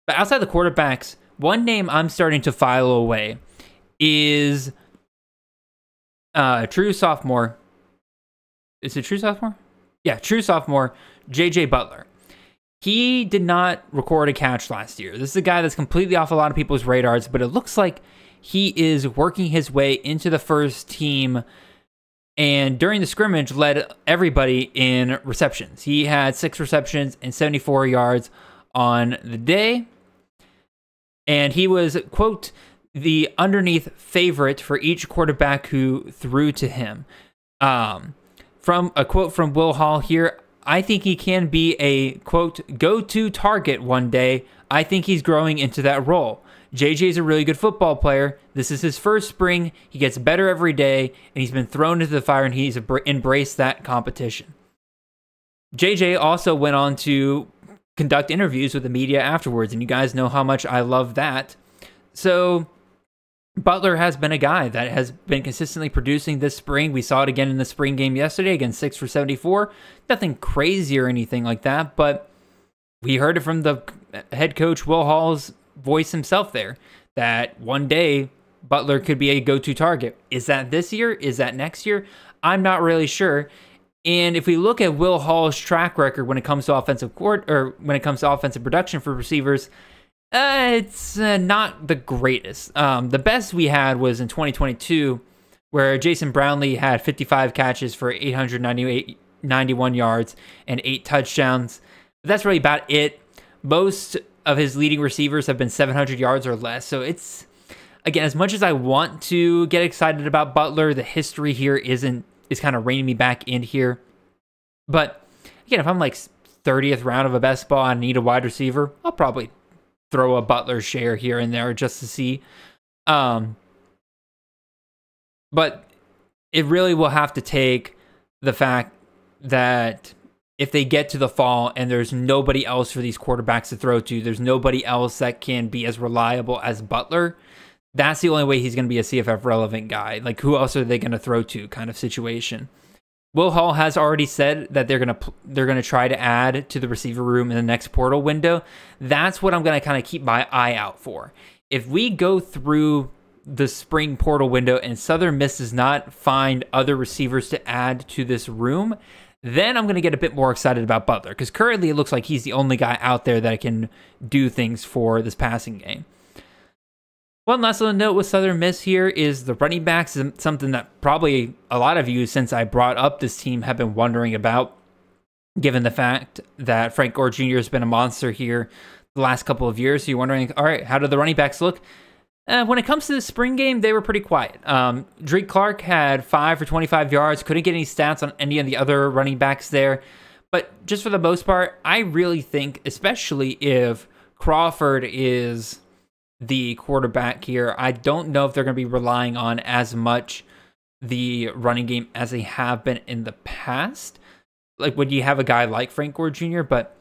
A: But outside the quarterbacks, one name I'm starting to file away is uh true sophomore. Is it true sophomore? Yeah, true sophomore, JJ Butler. He did not record a catch last year. This is a guy that's completely off a lot of people's radars, but it looks like he is working his way into the first team and during the scrimmage led everybody in receptions. He had six receptions and 74 yards on the day. And he was, quote, the underneath favorite for each quarterback who threw to him. Um, from a quote from Will Hall here, I think he can be a quote go to target one day. I think he's growing into that role. JJ is a really good football player. This is his first spring. He gets better every day, and he's been thrown into the fire, and he's embraced that competition. JJ also went on to conduct interviews with the media afterwards, and you guys know how much I love that. So, Butler has been a guy that has been consistently producing this spring. We saw it again in the spring game yesterday against 6 for 74. Nothing crazy or anything like that, but we heard it from the head coach Will Hall's voice himself there that one day Butler could be a go-to target. Is that this year? Is that next year? I'm not really sure. And if we look at Will Hall's track record when it comes to offensive court or when it comes to offensive production for receivers, uh, it's uh, not the greatest. Um, the best we had was in 2022, where Jason Brownlee had 55 catches for 898 91 yards and eight touchdowns. But that's really about it. Most of his leading receivers have been 700 yards or less. So it's again, as much as I want to get excited about Butler, the history here isn't is kind of reining me back in here. But again, if I'm like 30th round of a best ball and need a wide receiver, I'll probably throw a Butler share here and there just to see. Um, but it really will have to take the fact that if they get to the fall and there's nobody else for these quarterbacks to throw to, there's nobody else that can be as reliable as Butler. That's the only way he's going to be a CFF relevant guy. Like, who else are they going to throw to? Kind of situation. Will Hall has already said that they're gonna they're gonna try to add to the receiver room in the next portal window. That's what I'm gonna kind of keep my eye out for. If we go through the spring portal window and Southern Miss does not find other receivers to add to this room, then I'm going to get a bit more excited about Butler because currently it looks like he's the only guy out there that can do things for this passing game. One last little note with Southern Miss here is the running backs is something that probably a lot of you, since I brought up this team, have been wondering about, given the fact that Frank Gore Jr. has been a monster here the last couple of years. So you're wondering, all right, how do the running backs look? Uh, when it comes to the spring game, they were pretty quiet. Um, Drake Clark had five for 25 yards, couldn't get any stats on any of the other running backs there. But just for the most part, I really think, especially if Crawford is the quarterback here. I don't know if they're going to be relying on as much the running game as they have been in the past. Like when you have a guy like Frank Gore Jr., but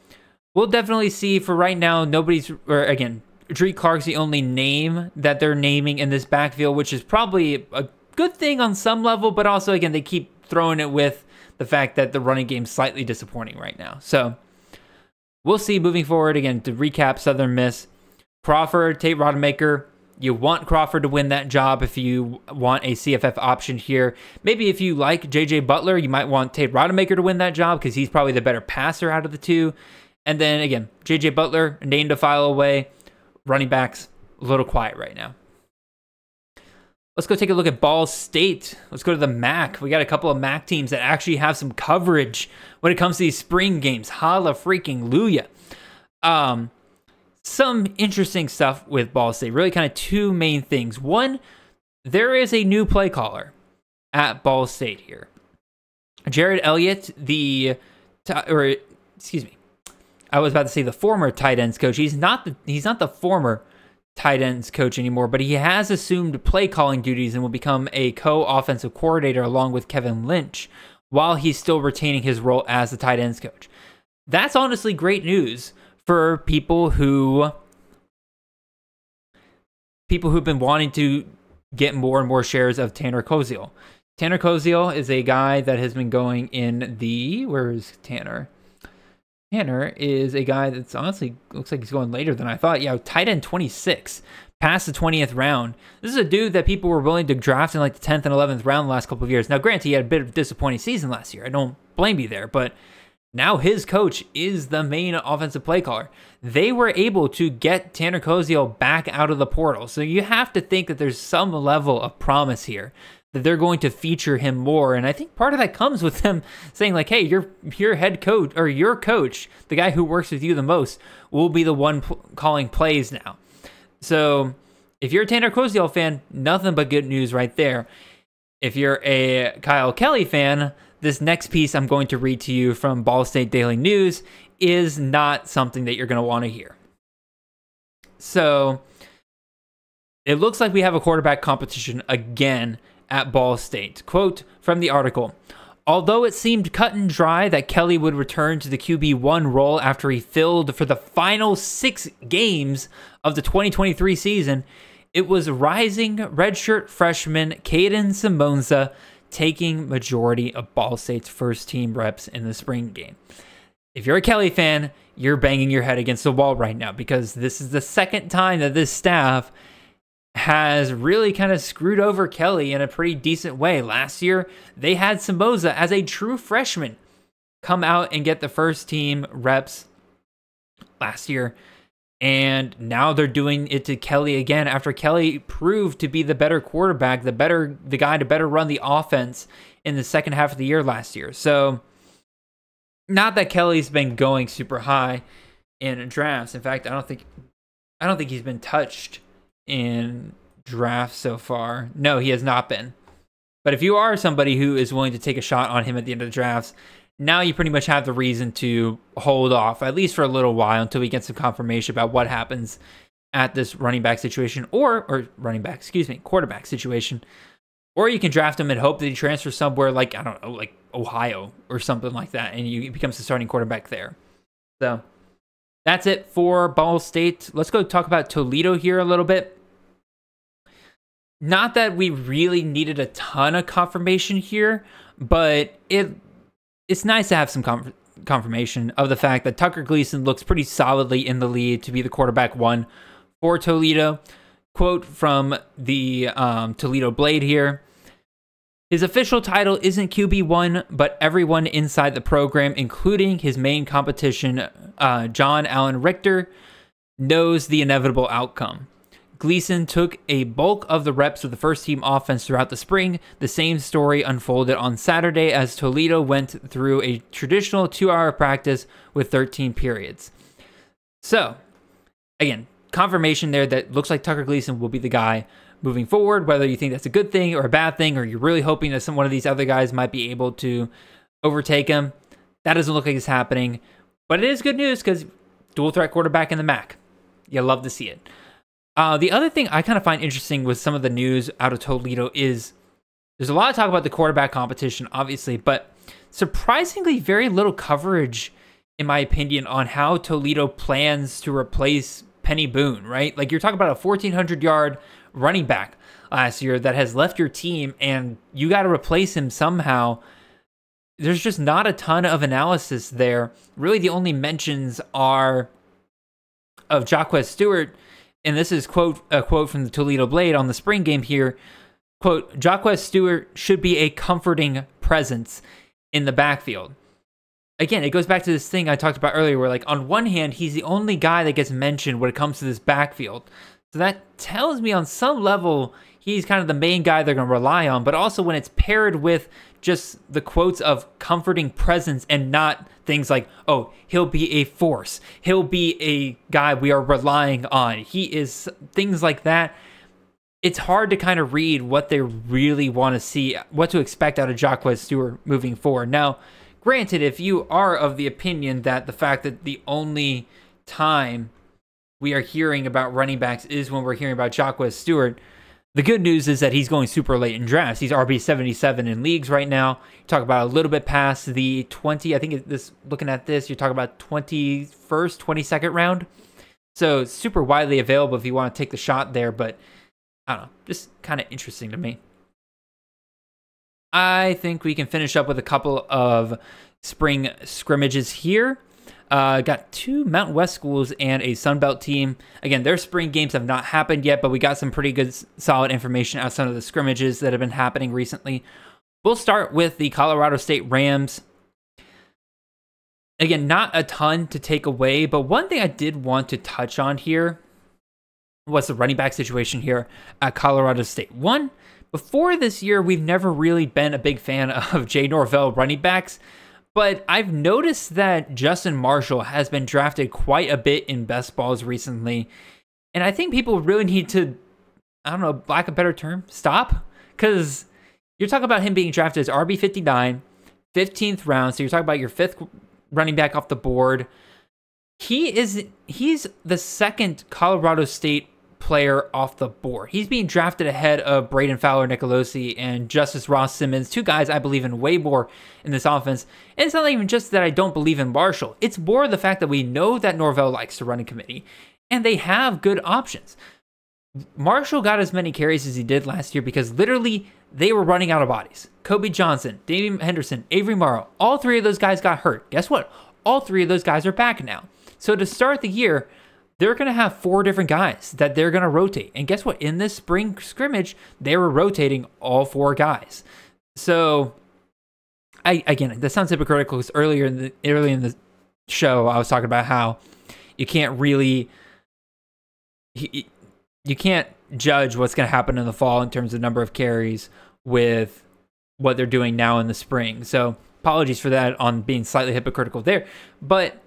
A: we'll definitely see. For right now, nobody's, or again, Drake Clark's the only name that they're naming in this backfield, which is probably a good thing on some level, but also, again, they keep throwing it with the fact that the running game's slightly disappointing right now. So we'll see moving forward. Again, to recap Southern Miss, Crawford, Tate Rodemaker. You want Crawford to win that job if you want a CFF option here. Maybe if you like JJ Butler, you might want Tate Rodemaker to win that job because he's probably the better passer out of the two. And then again, JJ Butler, name to file away. Running backs, a little quiet right now. Let's go take a look at Ball State. Let's go to the MAC. We got a couple of MAC teams that actually have some coverage when it comes to these spring games. Holla freaking Luya. Um, some interesting stuff with Ball State. Really, kind of two main things. One, there is a new play caller at Ball State here. Jared Elliott, the or excuse me, I was about to say the former tight ends coach. He's not the he's not the former tight ends coach anymore, but he has assumed play calling duties and will become a co-offensive coordinator along with Kevin Lynch while he's still retaining his role as the tight ends coach. That's honestly great news for people who people who've been wanting to get more and more shares of Tanner Koziel. Tanner Koziel is a guy that has been going in the where is Tanner? Tanner is a guy that's honestly looks like he's going later than I thought. Yeah, tight end 26, past the 20th round. This is a dude that people were willing to draft in like the 10th and 11th round the last couple of years. Now, granted, he had a bit of a disappointing season last year. I don't blame you there, but now his coach is the main offensive play caller. They were able to get Tanner Koziel back out of the portal. So you have to think that there's some level of promise here that they're going to feature him more. And I think part of that comes with them <laughs> saying like, "Hey, your your head coach or your coach, the guy who works with you the most, will be the one p- calling plays now." So if you're a Tanner Koziel fan, nothing but good news right there. If you're a Kyle Kelly fan, this next piece I'm going to read to you from Ball State Daily News is not something that you're going to want to hear. So it looks like we have a quarterback competition again at Ball State. Quote from the article Although it seemed cut and dry that Kelly would return to the QB1 role after he filled for the final six games of the 2023 season, it was rising redshirt freshman Kadin Semonza taking majority of Ball State's first team reps in the spring game. If you're a Kelly fan, you're banging your head against the wall right now because this is the second time that this staff has really kind of screwed over Kelly in a pretty decent way. Last year, they had Semonza as a true freshman come out and get the first team reps last year. And now they're doing it to Kelly again after Kelly proved to be the better quarterback, the better the guy to better run the offense in the second half of the year last year. So not that Kelly's been going super high in drafts. In fact, I don't think I don't think he's been touched in drafts so far. No, he has not been. But if you are somebody who is willing to take a shot on him at the end of the drafts, now you pretty much have the reason to hold off, at least for a little while, until we get some confirmation about what happens at this running back situation, or or running back, excuse me, quarterback situation. Or you can draft him and hope that he transfers somewhere like I don't know, like Ohio or something like that, and you becomes the starting quarterback there. So that's it for Ball State. Let's go talk about Toledo here a little bit. Not that we really needed a ton of confirmation here, but it it's nice to have some conf- confirmation of the fact that Tucker Gleason looks pretty solidly in the lead to be the quarterback one for Toledo. Quote from the um, Toledo Blade here. His official title isn't QB1, but everyone inside the program, including his main competition, uh, John Allen Richter, knows the inevitable outcome. Gleason took a bulk of the reps of the first team offense throughout the spring. The same story unfolded on Saturday as Toledo went through a traditional two hour practice with 13 periods. So, again, confirmation there that looks like Tucker Gleason will be the guy moving forward, whether you think that's a good thing or a bad thing, or you're really hoping that some one of these other guys might be able to overtake him. That doesn't look like it's happening, but it is good news because dual threat quarterback in the MAC. You love to see it. Uh, the other thing I kind of find interesting with some of the news out of Toledo is there's a lot of talk about the quarterback competition, obviously, but surprisingly very little coverage, in my opinion, on how Toledo plans to replace Peny Boone, right? Like you're talking about a 1,400 yard running back last year that has left your team and you got to replace him somehow. There's just not a ton of analysis there. Really, the only mentions are of Jacquez Stewart, and this is quote a quote from the Toledo Blade on the spring game here. Quote, Jacquez Stewart should be a comforting presence in the backfield. Again, it goes back to this thing I talked about earlier where like on one hand, he's the only guy that gets mentioned when it comes to this backfield. So that tells me on some level he's kind of the main guy they're going to rely on, but also when it's paired with just the quotes of comforting presence and not things like, oh, he'll be a force, he'll be a guy we are relying on. He is things like that. It's hard to kind of read what they really want to see, what to expect out of Jacquez Stewart moving forward. Now, granted, if you are of the opinion that the fact that the only time we are hearing about running backs is when we're hearing about Jacquez Stewart. The good news is that he's going super late in drafts. He's RB 77 in leagues right now. You talk about a little bit past the 20. I think this looking at this, you're talking about 21st, 22nd round. So super widely available if you want to take the shot there, but I don't know, just kind of interesting to me. I think we can finish up with a couple of spring scrimmages here. Uh, got two Mountain West schools and a Sun Belt team. Again, their spring games have not happened yet, but we got some pretty good, solid information out of some of the scrimmages that have been happening recently. We'll start with the Colorado State Rams. Again, not a ton to take away, but one thing I did want to touch on here was the running back situation here at Colorado State. One, before this year, we've never really been a big fan <laughs> of Jay Norvell running backs. But I've noticed that Justin Marshall has been drafted quite a bit in best balls recently. And I think people really need to I don't know, lack a better term, stop? Because you're talking about him being drafted as RB 59, 15th round. So you're talking about your fifth running back off the board. He is he's the second Colorado State player off the board. He's being drafted ahead of Brayden Fowler Nicolosi and Justus Ross Simmons, two guys I believe in way more in this offense. And it's not even just that I don't believe in Marshall. It's more the fact that we know that Norvell likes to run a committee and they have good options. Marshall got as many carries as he did last year because literally they were running out of bodies. Kobe Johnson, David Henderson, Avery Morrow, all three of those guys got hurt. Guess what? All three of those guys are back now. So to start the year, they're going to have four different guys that they're going to rotate. And guess what? In this spring scrimmage, they were rotating all four guys. So, I again, that sounds hypocritical because earlier in the early in the show, I was talking about how you can't really you can't judge what's going to happen in the fall in terms of number of carries with what they're doing now in the spring. So, apologies for that on being slightly hypocritical there, but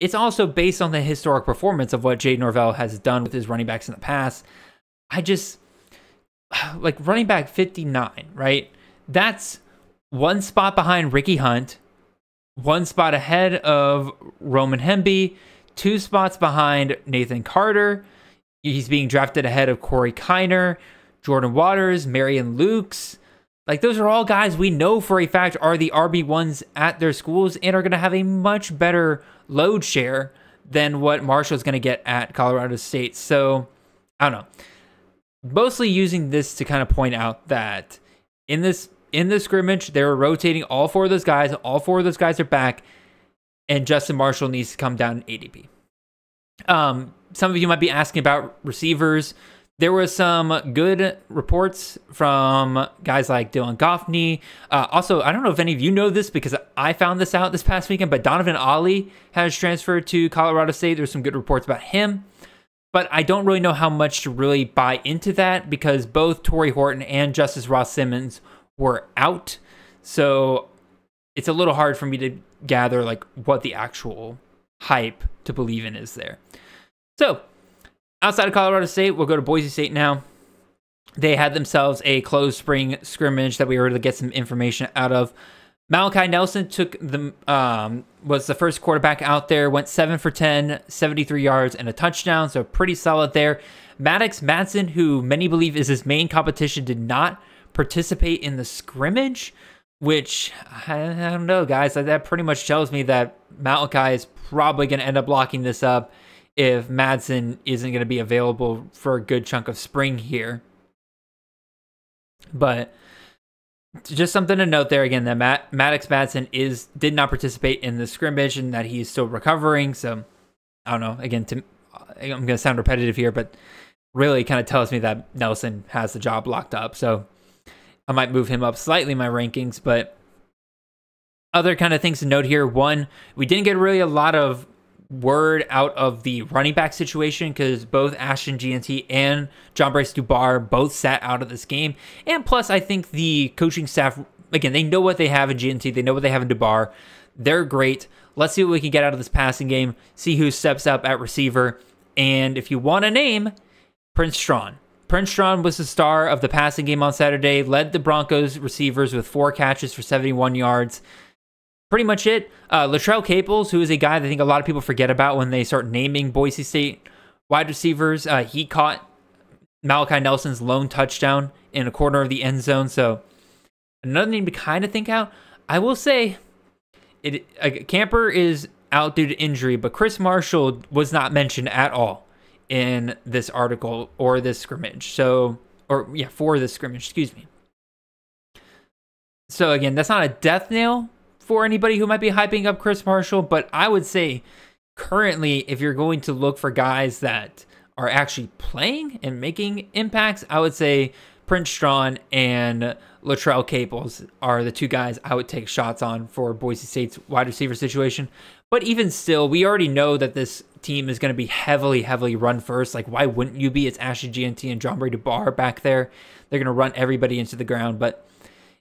A: it's also based on the historic performance of what Jay Norvell has done with his running backs in the past. I just <sighs> like running back 59, right? That's one spot behind Ricky Hunt, one spot ahead of Roman Hemby, two spots behind Nathan Carter. He's being drafted ahead of Corey Kiner, Jordan Waters, Marion Lukes. Like those are all guys we know for a fact are the RB1s at their schools and are going to have a much better load share than what Marshall's going to get at Colorado State. So, I don't know. Mostly using this to kind of point out that in this in the scrimmage, they were rotating all four of those guys. All four of those guys are back, and Justin Marshall needs to come down in ADP. Um, some of you might be asking about receivers. There was some good reports from guys like Dylan Goffney. Uh, also, I don't know if any of you know this because I found this out this past weekend, but Donovan Ollie has transferred to Colorado State. There's some good reports about him, but I don't really know how much to really buy into that because both Tory Horton and Justus Ross Simmons were out. So it's a little hard for me to gather like what the actual hype to believe in is there. So outside of Colorado State, we'll go to Boise State now. They had themselves a closed spring scrimmage that we were able to get some information out of. Malachi Nelson took the um, was the first quarterback out there, went seven for 10, 73 yards and a touchdown, so pretty solid there. Maddox Madsen, who many believe is his main competition, did not participate in the scrimmage, which I, I don't know, guys. That pretty much tells me that Malachi is probably going to end up locking this up if Madsen isn't going to be available for a good chunk of spring here. But just something to note there again that Matt, Maddox Madsen is did not participate in the scrimmage and that he's still recovering. So I don't know. Again, to, I'm going to sound repetitive here, but really kind of tells me that Nelson has the job locked up. So I might move him up slightly in my rankings, but other kind of things to note here. One, we didn't get really a lot of word out of the running back situation because both Ashton Jeanty and Jambres Dubar both sat out of this game. And plus, I think the coaching staff, again, they know what they have in Jeanty, they know what they have in Dubar. They're great. Let's see what we can get out of this passing game, see who steps up at receiver. And if you want a name, Prince Strachan. Prince Strachan was the star of the passing game on Saturday, led the Broncos receivers with four catches for 71 yards pretty much it. Uh, Latrell Caples, who is a guy that I think a lot of people forget about when they start naming Boise State wide receivers, uh, he caught Malachi Nelson's lone touchdown in a corner of the end zone. So another name to kind of think out. I will say, it uh, Camper is out due to injury, but Chris Marshall was not mentioned at all in this article or this scrimmage. So, or yeah, for this scrimmage, excuse me. So again, that's not a death nail, for anybody who might be hyping up Chris Marshall, but I would say currently, if you're going to look for guys that are actually playing and making impacts, I would say Prince Strachan and Latrell Caples are the two guys I would take shots on for Boise State's wide receiver situation. But even still, we already know that this team is going to be heavily, heavily run first. Like, why wouldn't you be? It's Ashley Jeanty and Jambres Dubar back there. They're going to run everybody into the ground. But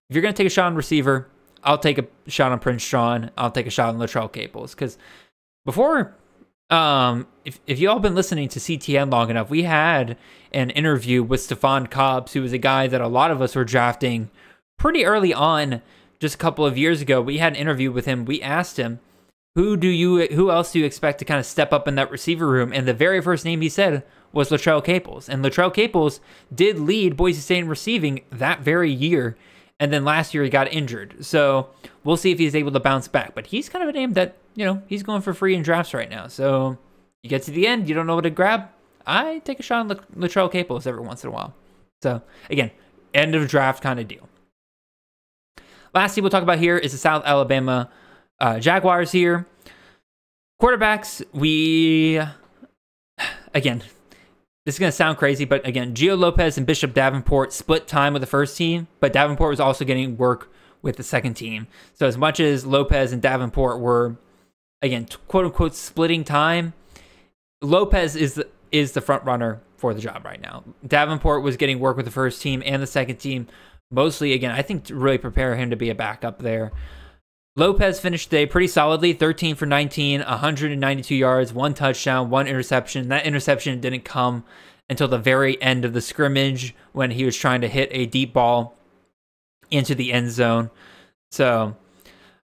A: if you're going to take a shot on receiver, I'll take a shot on Prince Strachan. I'll take a shot on Latrell Caples because before um, if, if you all been listening to CTN long enough, we had an interview with Stefan Cobbs, who was a guy that a lot of us were drafting pretty early on, just a couple of years ago. We had an interview with him. We asked him, "Who do you? Who else do you expect to kind of step up in that receiver room?" And the very first name he said was Latrell Caples, and Latrell Caples did lead Boise State in receiving that very year. And then last year he got injured. So we'll see if he's able to bounce back. But he's kind of a name that, you know, he's going for free in drafts right now. So you get to the end, you don't know what to grab. I take a shot on Latrell Caples every once in a while. So again, end of draft kind of deal. Last thing we'll talk about here is the South Alabama uh, Jaguars here. Quarterbacks, we again, this is going to sound crazy, but again, Gio Lopez and Bishop Davenport split time with the first team, but Davenport was also getting work with the second team. So as much as Lopez and Davenport were, again, quote unquote, splitting time, Lopez is the, is the front runner for the job right now. Davenport was getting work with the first team and the second team, mostly again, I think to really prepare him to be a backup there. Lopez finished the day pretty solidly 13 for 19, 192 yards, one touchdown, one interception. That interception didn't come until the very end of the scrimmage when he was trying to hit a deep ball into the end zone. So,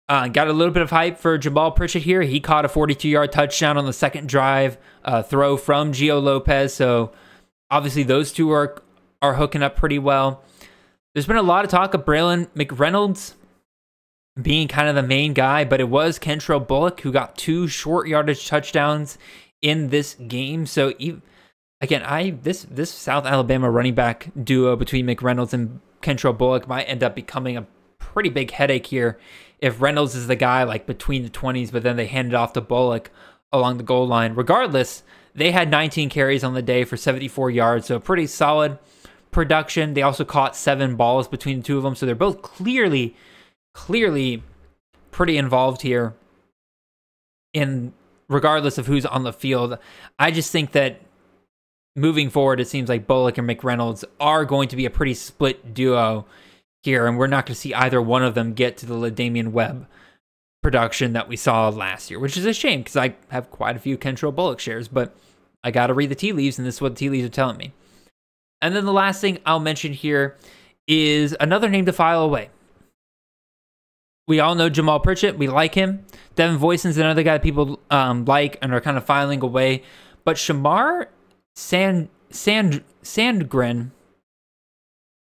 A: uh, got a little bit of hype for Jamal Pritchett here. He caught a 42 yard touchdown on the second drive uh, throw from Gio Lopez. So, obviously, those two are, are hooking up pretty well. There's been a lot of talk of Braylon McReynolds being kind of the main guy, but it was Kentrell Bullock who got two short yardage touchdowns in this game. So again, I this this South Alabama running back duo between McReynolds and Kentrell Bullock might end up becoming a pretty big headache here if Reynolds is the guy like between the 20s, but then they hand it off to Bullock along the goal line. Regardless, they had 19 carries on the day for 74 yards, so pretty solid production. They also caught seven balls between the two of them, so they're both clearly clearly pretty involved here in regardless of who's on the field. I just think that moving forward, it seems like Bullock and McReynolds are going to be a pretty split duo here, and we're not going to see either one of them get to the Damian Webb production that we saw last year, which is a shame because I have quite a few Kentrell Bullock shares, but I got to read the tea leaves, and this is what the tea leaves are telling me. And then the last thing I'll mention here is another name to file away we all know Jamal Pritchett. We like him. Devin Voisin's another guy that people um, like and are kind of filing away. But Shamar Sand, Sand, Sandgren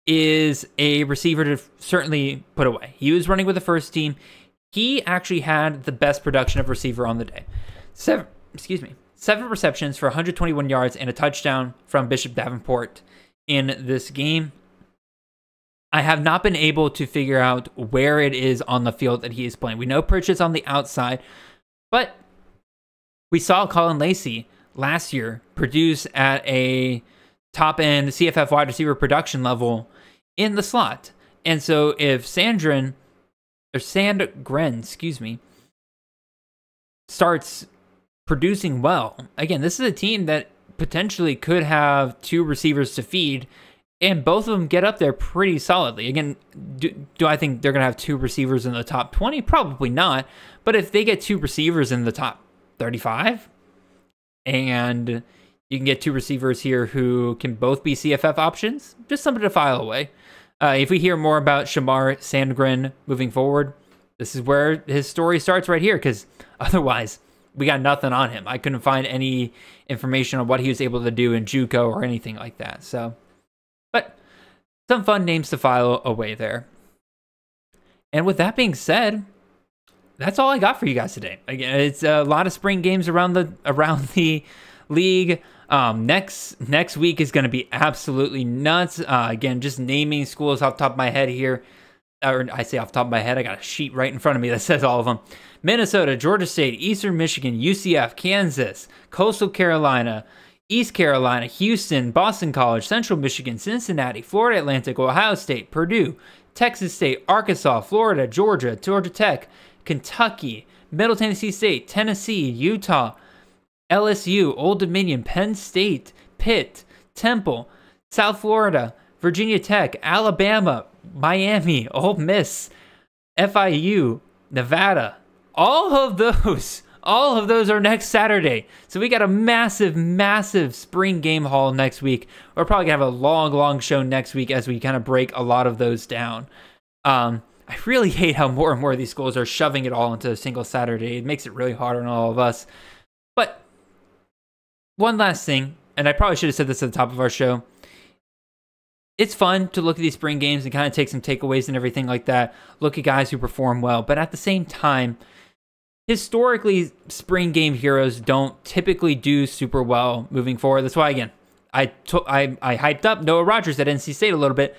A: is a receiver to certainly put away. He was running with the first team. He actually had the best production of receiver on the day. Seven, excuse me, seven receptions for 121 yards and a touchdown from Bishop Davenport in this game. I have not been able to figure out where it is on the field that he is playing. We know Pritchett's on the outside, but we saw Caullin Lacy last year produce at a top end CFF wide receiver production level in the slot. And so if Sandrin or Sandgren, excuse me, starts producing well, again, this is a team that potentially could have two receivers to feed and both of them get up there pretty solidly. Again, do, do I think they're going to have two receivers in the top 20? Probably not. But if they get two receivers in the top 35, and you can get two receivers here who can both be CFF options, just something to file away. Uh, if we hear more about Shamar Sandgren moving forward, this is where his story starts right here, because <laughs> otherwise, we got nothing on him. I couldn't find any information on what he was able to do in JUCO or anything like that. So some fun names to file away there. And with that being said, that's all I got for you guys today. Again, it's a lot of spring games around the around <laughs> the league. Um, next next week is going to be absolutely nuts. Uh, again, just naming schools off top of my head here, or I say off top of my head, I got a sheet right in front of me that <laughs> says all of them. Minnesota, Georgia State, Eastern Michigan, UCF, Kansas, Coastal Carolina, East Carolina, Houston, Boston College, Central Michigan, Cincinnati, Florida Atlantic, Ohio State, Purdue, Texas State, Arkansas, Florida, Georgia, Georgia Tech, Kentucky, Middle Tennessee State, Tennessee, Utah, LSU, Old Dominion, Penn State, Pitt, Temple, South Florida, Virginia Tech, Alabama, Miami, <laughs> Ole Miss, FIU, Nevada. All of those All of those are next Saturday. So we got a massive, massive spring game haul next week. We're probably going to have a long, long show next week as we kind of break a lot of those down. Um, I really <laughs> hate how more and more of these schools are shoving it all into a single Saturday. It makes it really hard on all of us. But one last thing, and I probably should have said this at the top of our show. It's fun to look at these spring games and kind of take some takeaways and everything like that. Look at guys who perform well, but at the same time, historically, spring game heroes don't typically do super well moving forward. That's why, again, I took I I hyped up Noah Rogers at NC State a little bit,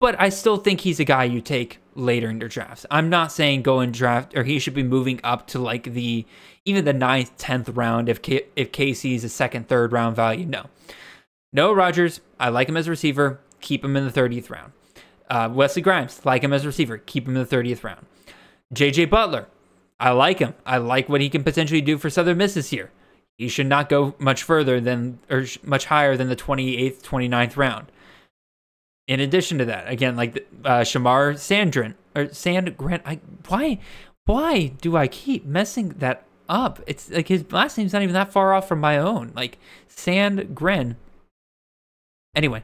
A: but I still think he's a guy you take later in your drafts. I'm not saying go and draft or he should be moving up to like the even the ninth, tenth round if K, if is a second, third round value. No, Noah Rogers, I like him as a receiver. Keep him in the 30th round. Uh, Wesley Grimes, like him as a receiver. Keep him in the 30th round. JJ Butler, I like him. I like what he can potentially do for Southern Miss this year. He should not go much further than or much higher than the 28th, 29th round. In addition to that, again, like uh, Shamar Sandrin or Sandgren, I why why do I keep messing that up? It's like his last name's not even that far off from my own. Like Sandgren. Anyway,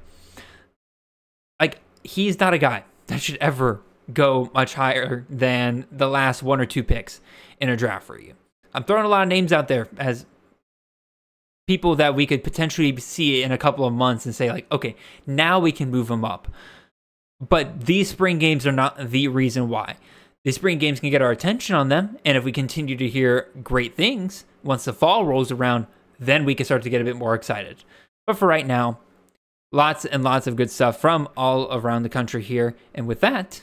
A: like he's not a guy that should ever go much higher than the last one or two picks in a draft for you. I'm throwing a lot of names out there as people that we could potentially see in a couple of months and say like, okay, now we can move them up. But these spring games are not the reason why. These spring games can get our attention on them, and if we continue to hear great things once the fall rolls around, then we can start to get a bit more excited. But for right now, lots and lots of good stuff from all around the country here. And with that,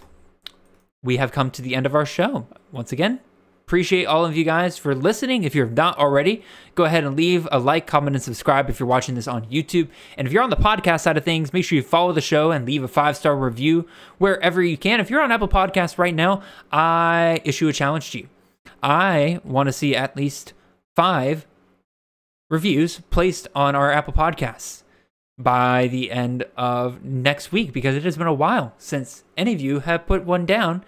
A: we have come to the end of our show. Once again, Appreciate all of you guys for listening. If you're not already, go ahead and leave a like, comment, and subscribe if you're watching this on YouTube. And if you're on the podcast side of things, make sure you follow the show and leave a five star review wherever you can. If you're on Apple Podcasts right now, I issue a challenge to you. I want to see at least five reviews placed on our Apple Podcasts by the end of next week because it has been a while since any of you have put one down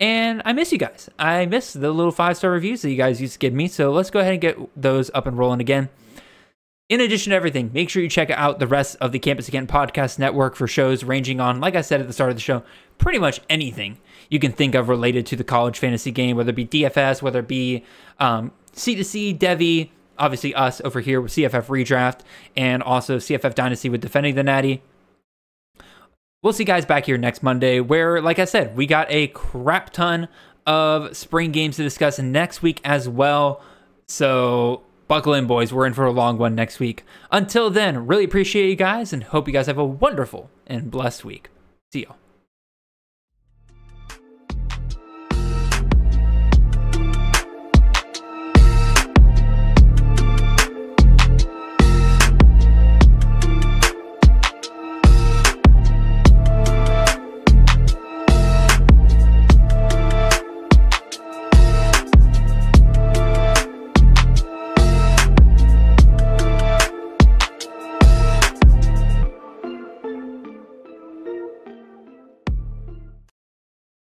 A: and I miss you guys. I miss the little five star reviews that you guys used to give me. So let's go ahead and get those up and rolling again. In addition to everything, make sure you check out the rest of the Campus2Canton podcast network for shows ranging on, like I said at the start of the show, pretty much anything you can think of related to the college fantasy game, whether it be DFS, whether it be um, C2C, Devy, obviously us over here with CFF Redraft, and also CFF Dynasty with Defending the Natty. We'll see you guys back here next Monday, where, like I said, we got a crap ton of spring games to discuss next week as well. So buckle in, boys. We're in for a long one next week. Until then, really appreciate you guys and hope you guys have a wonderful and blessed week. See y'all.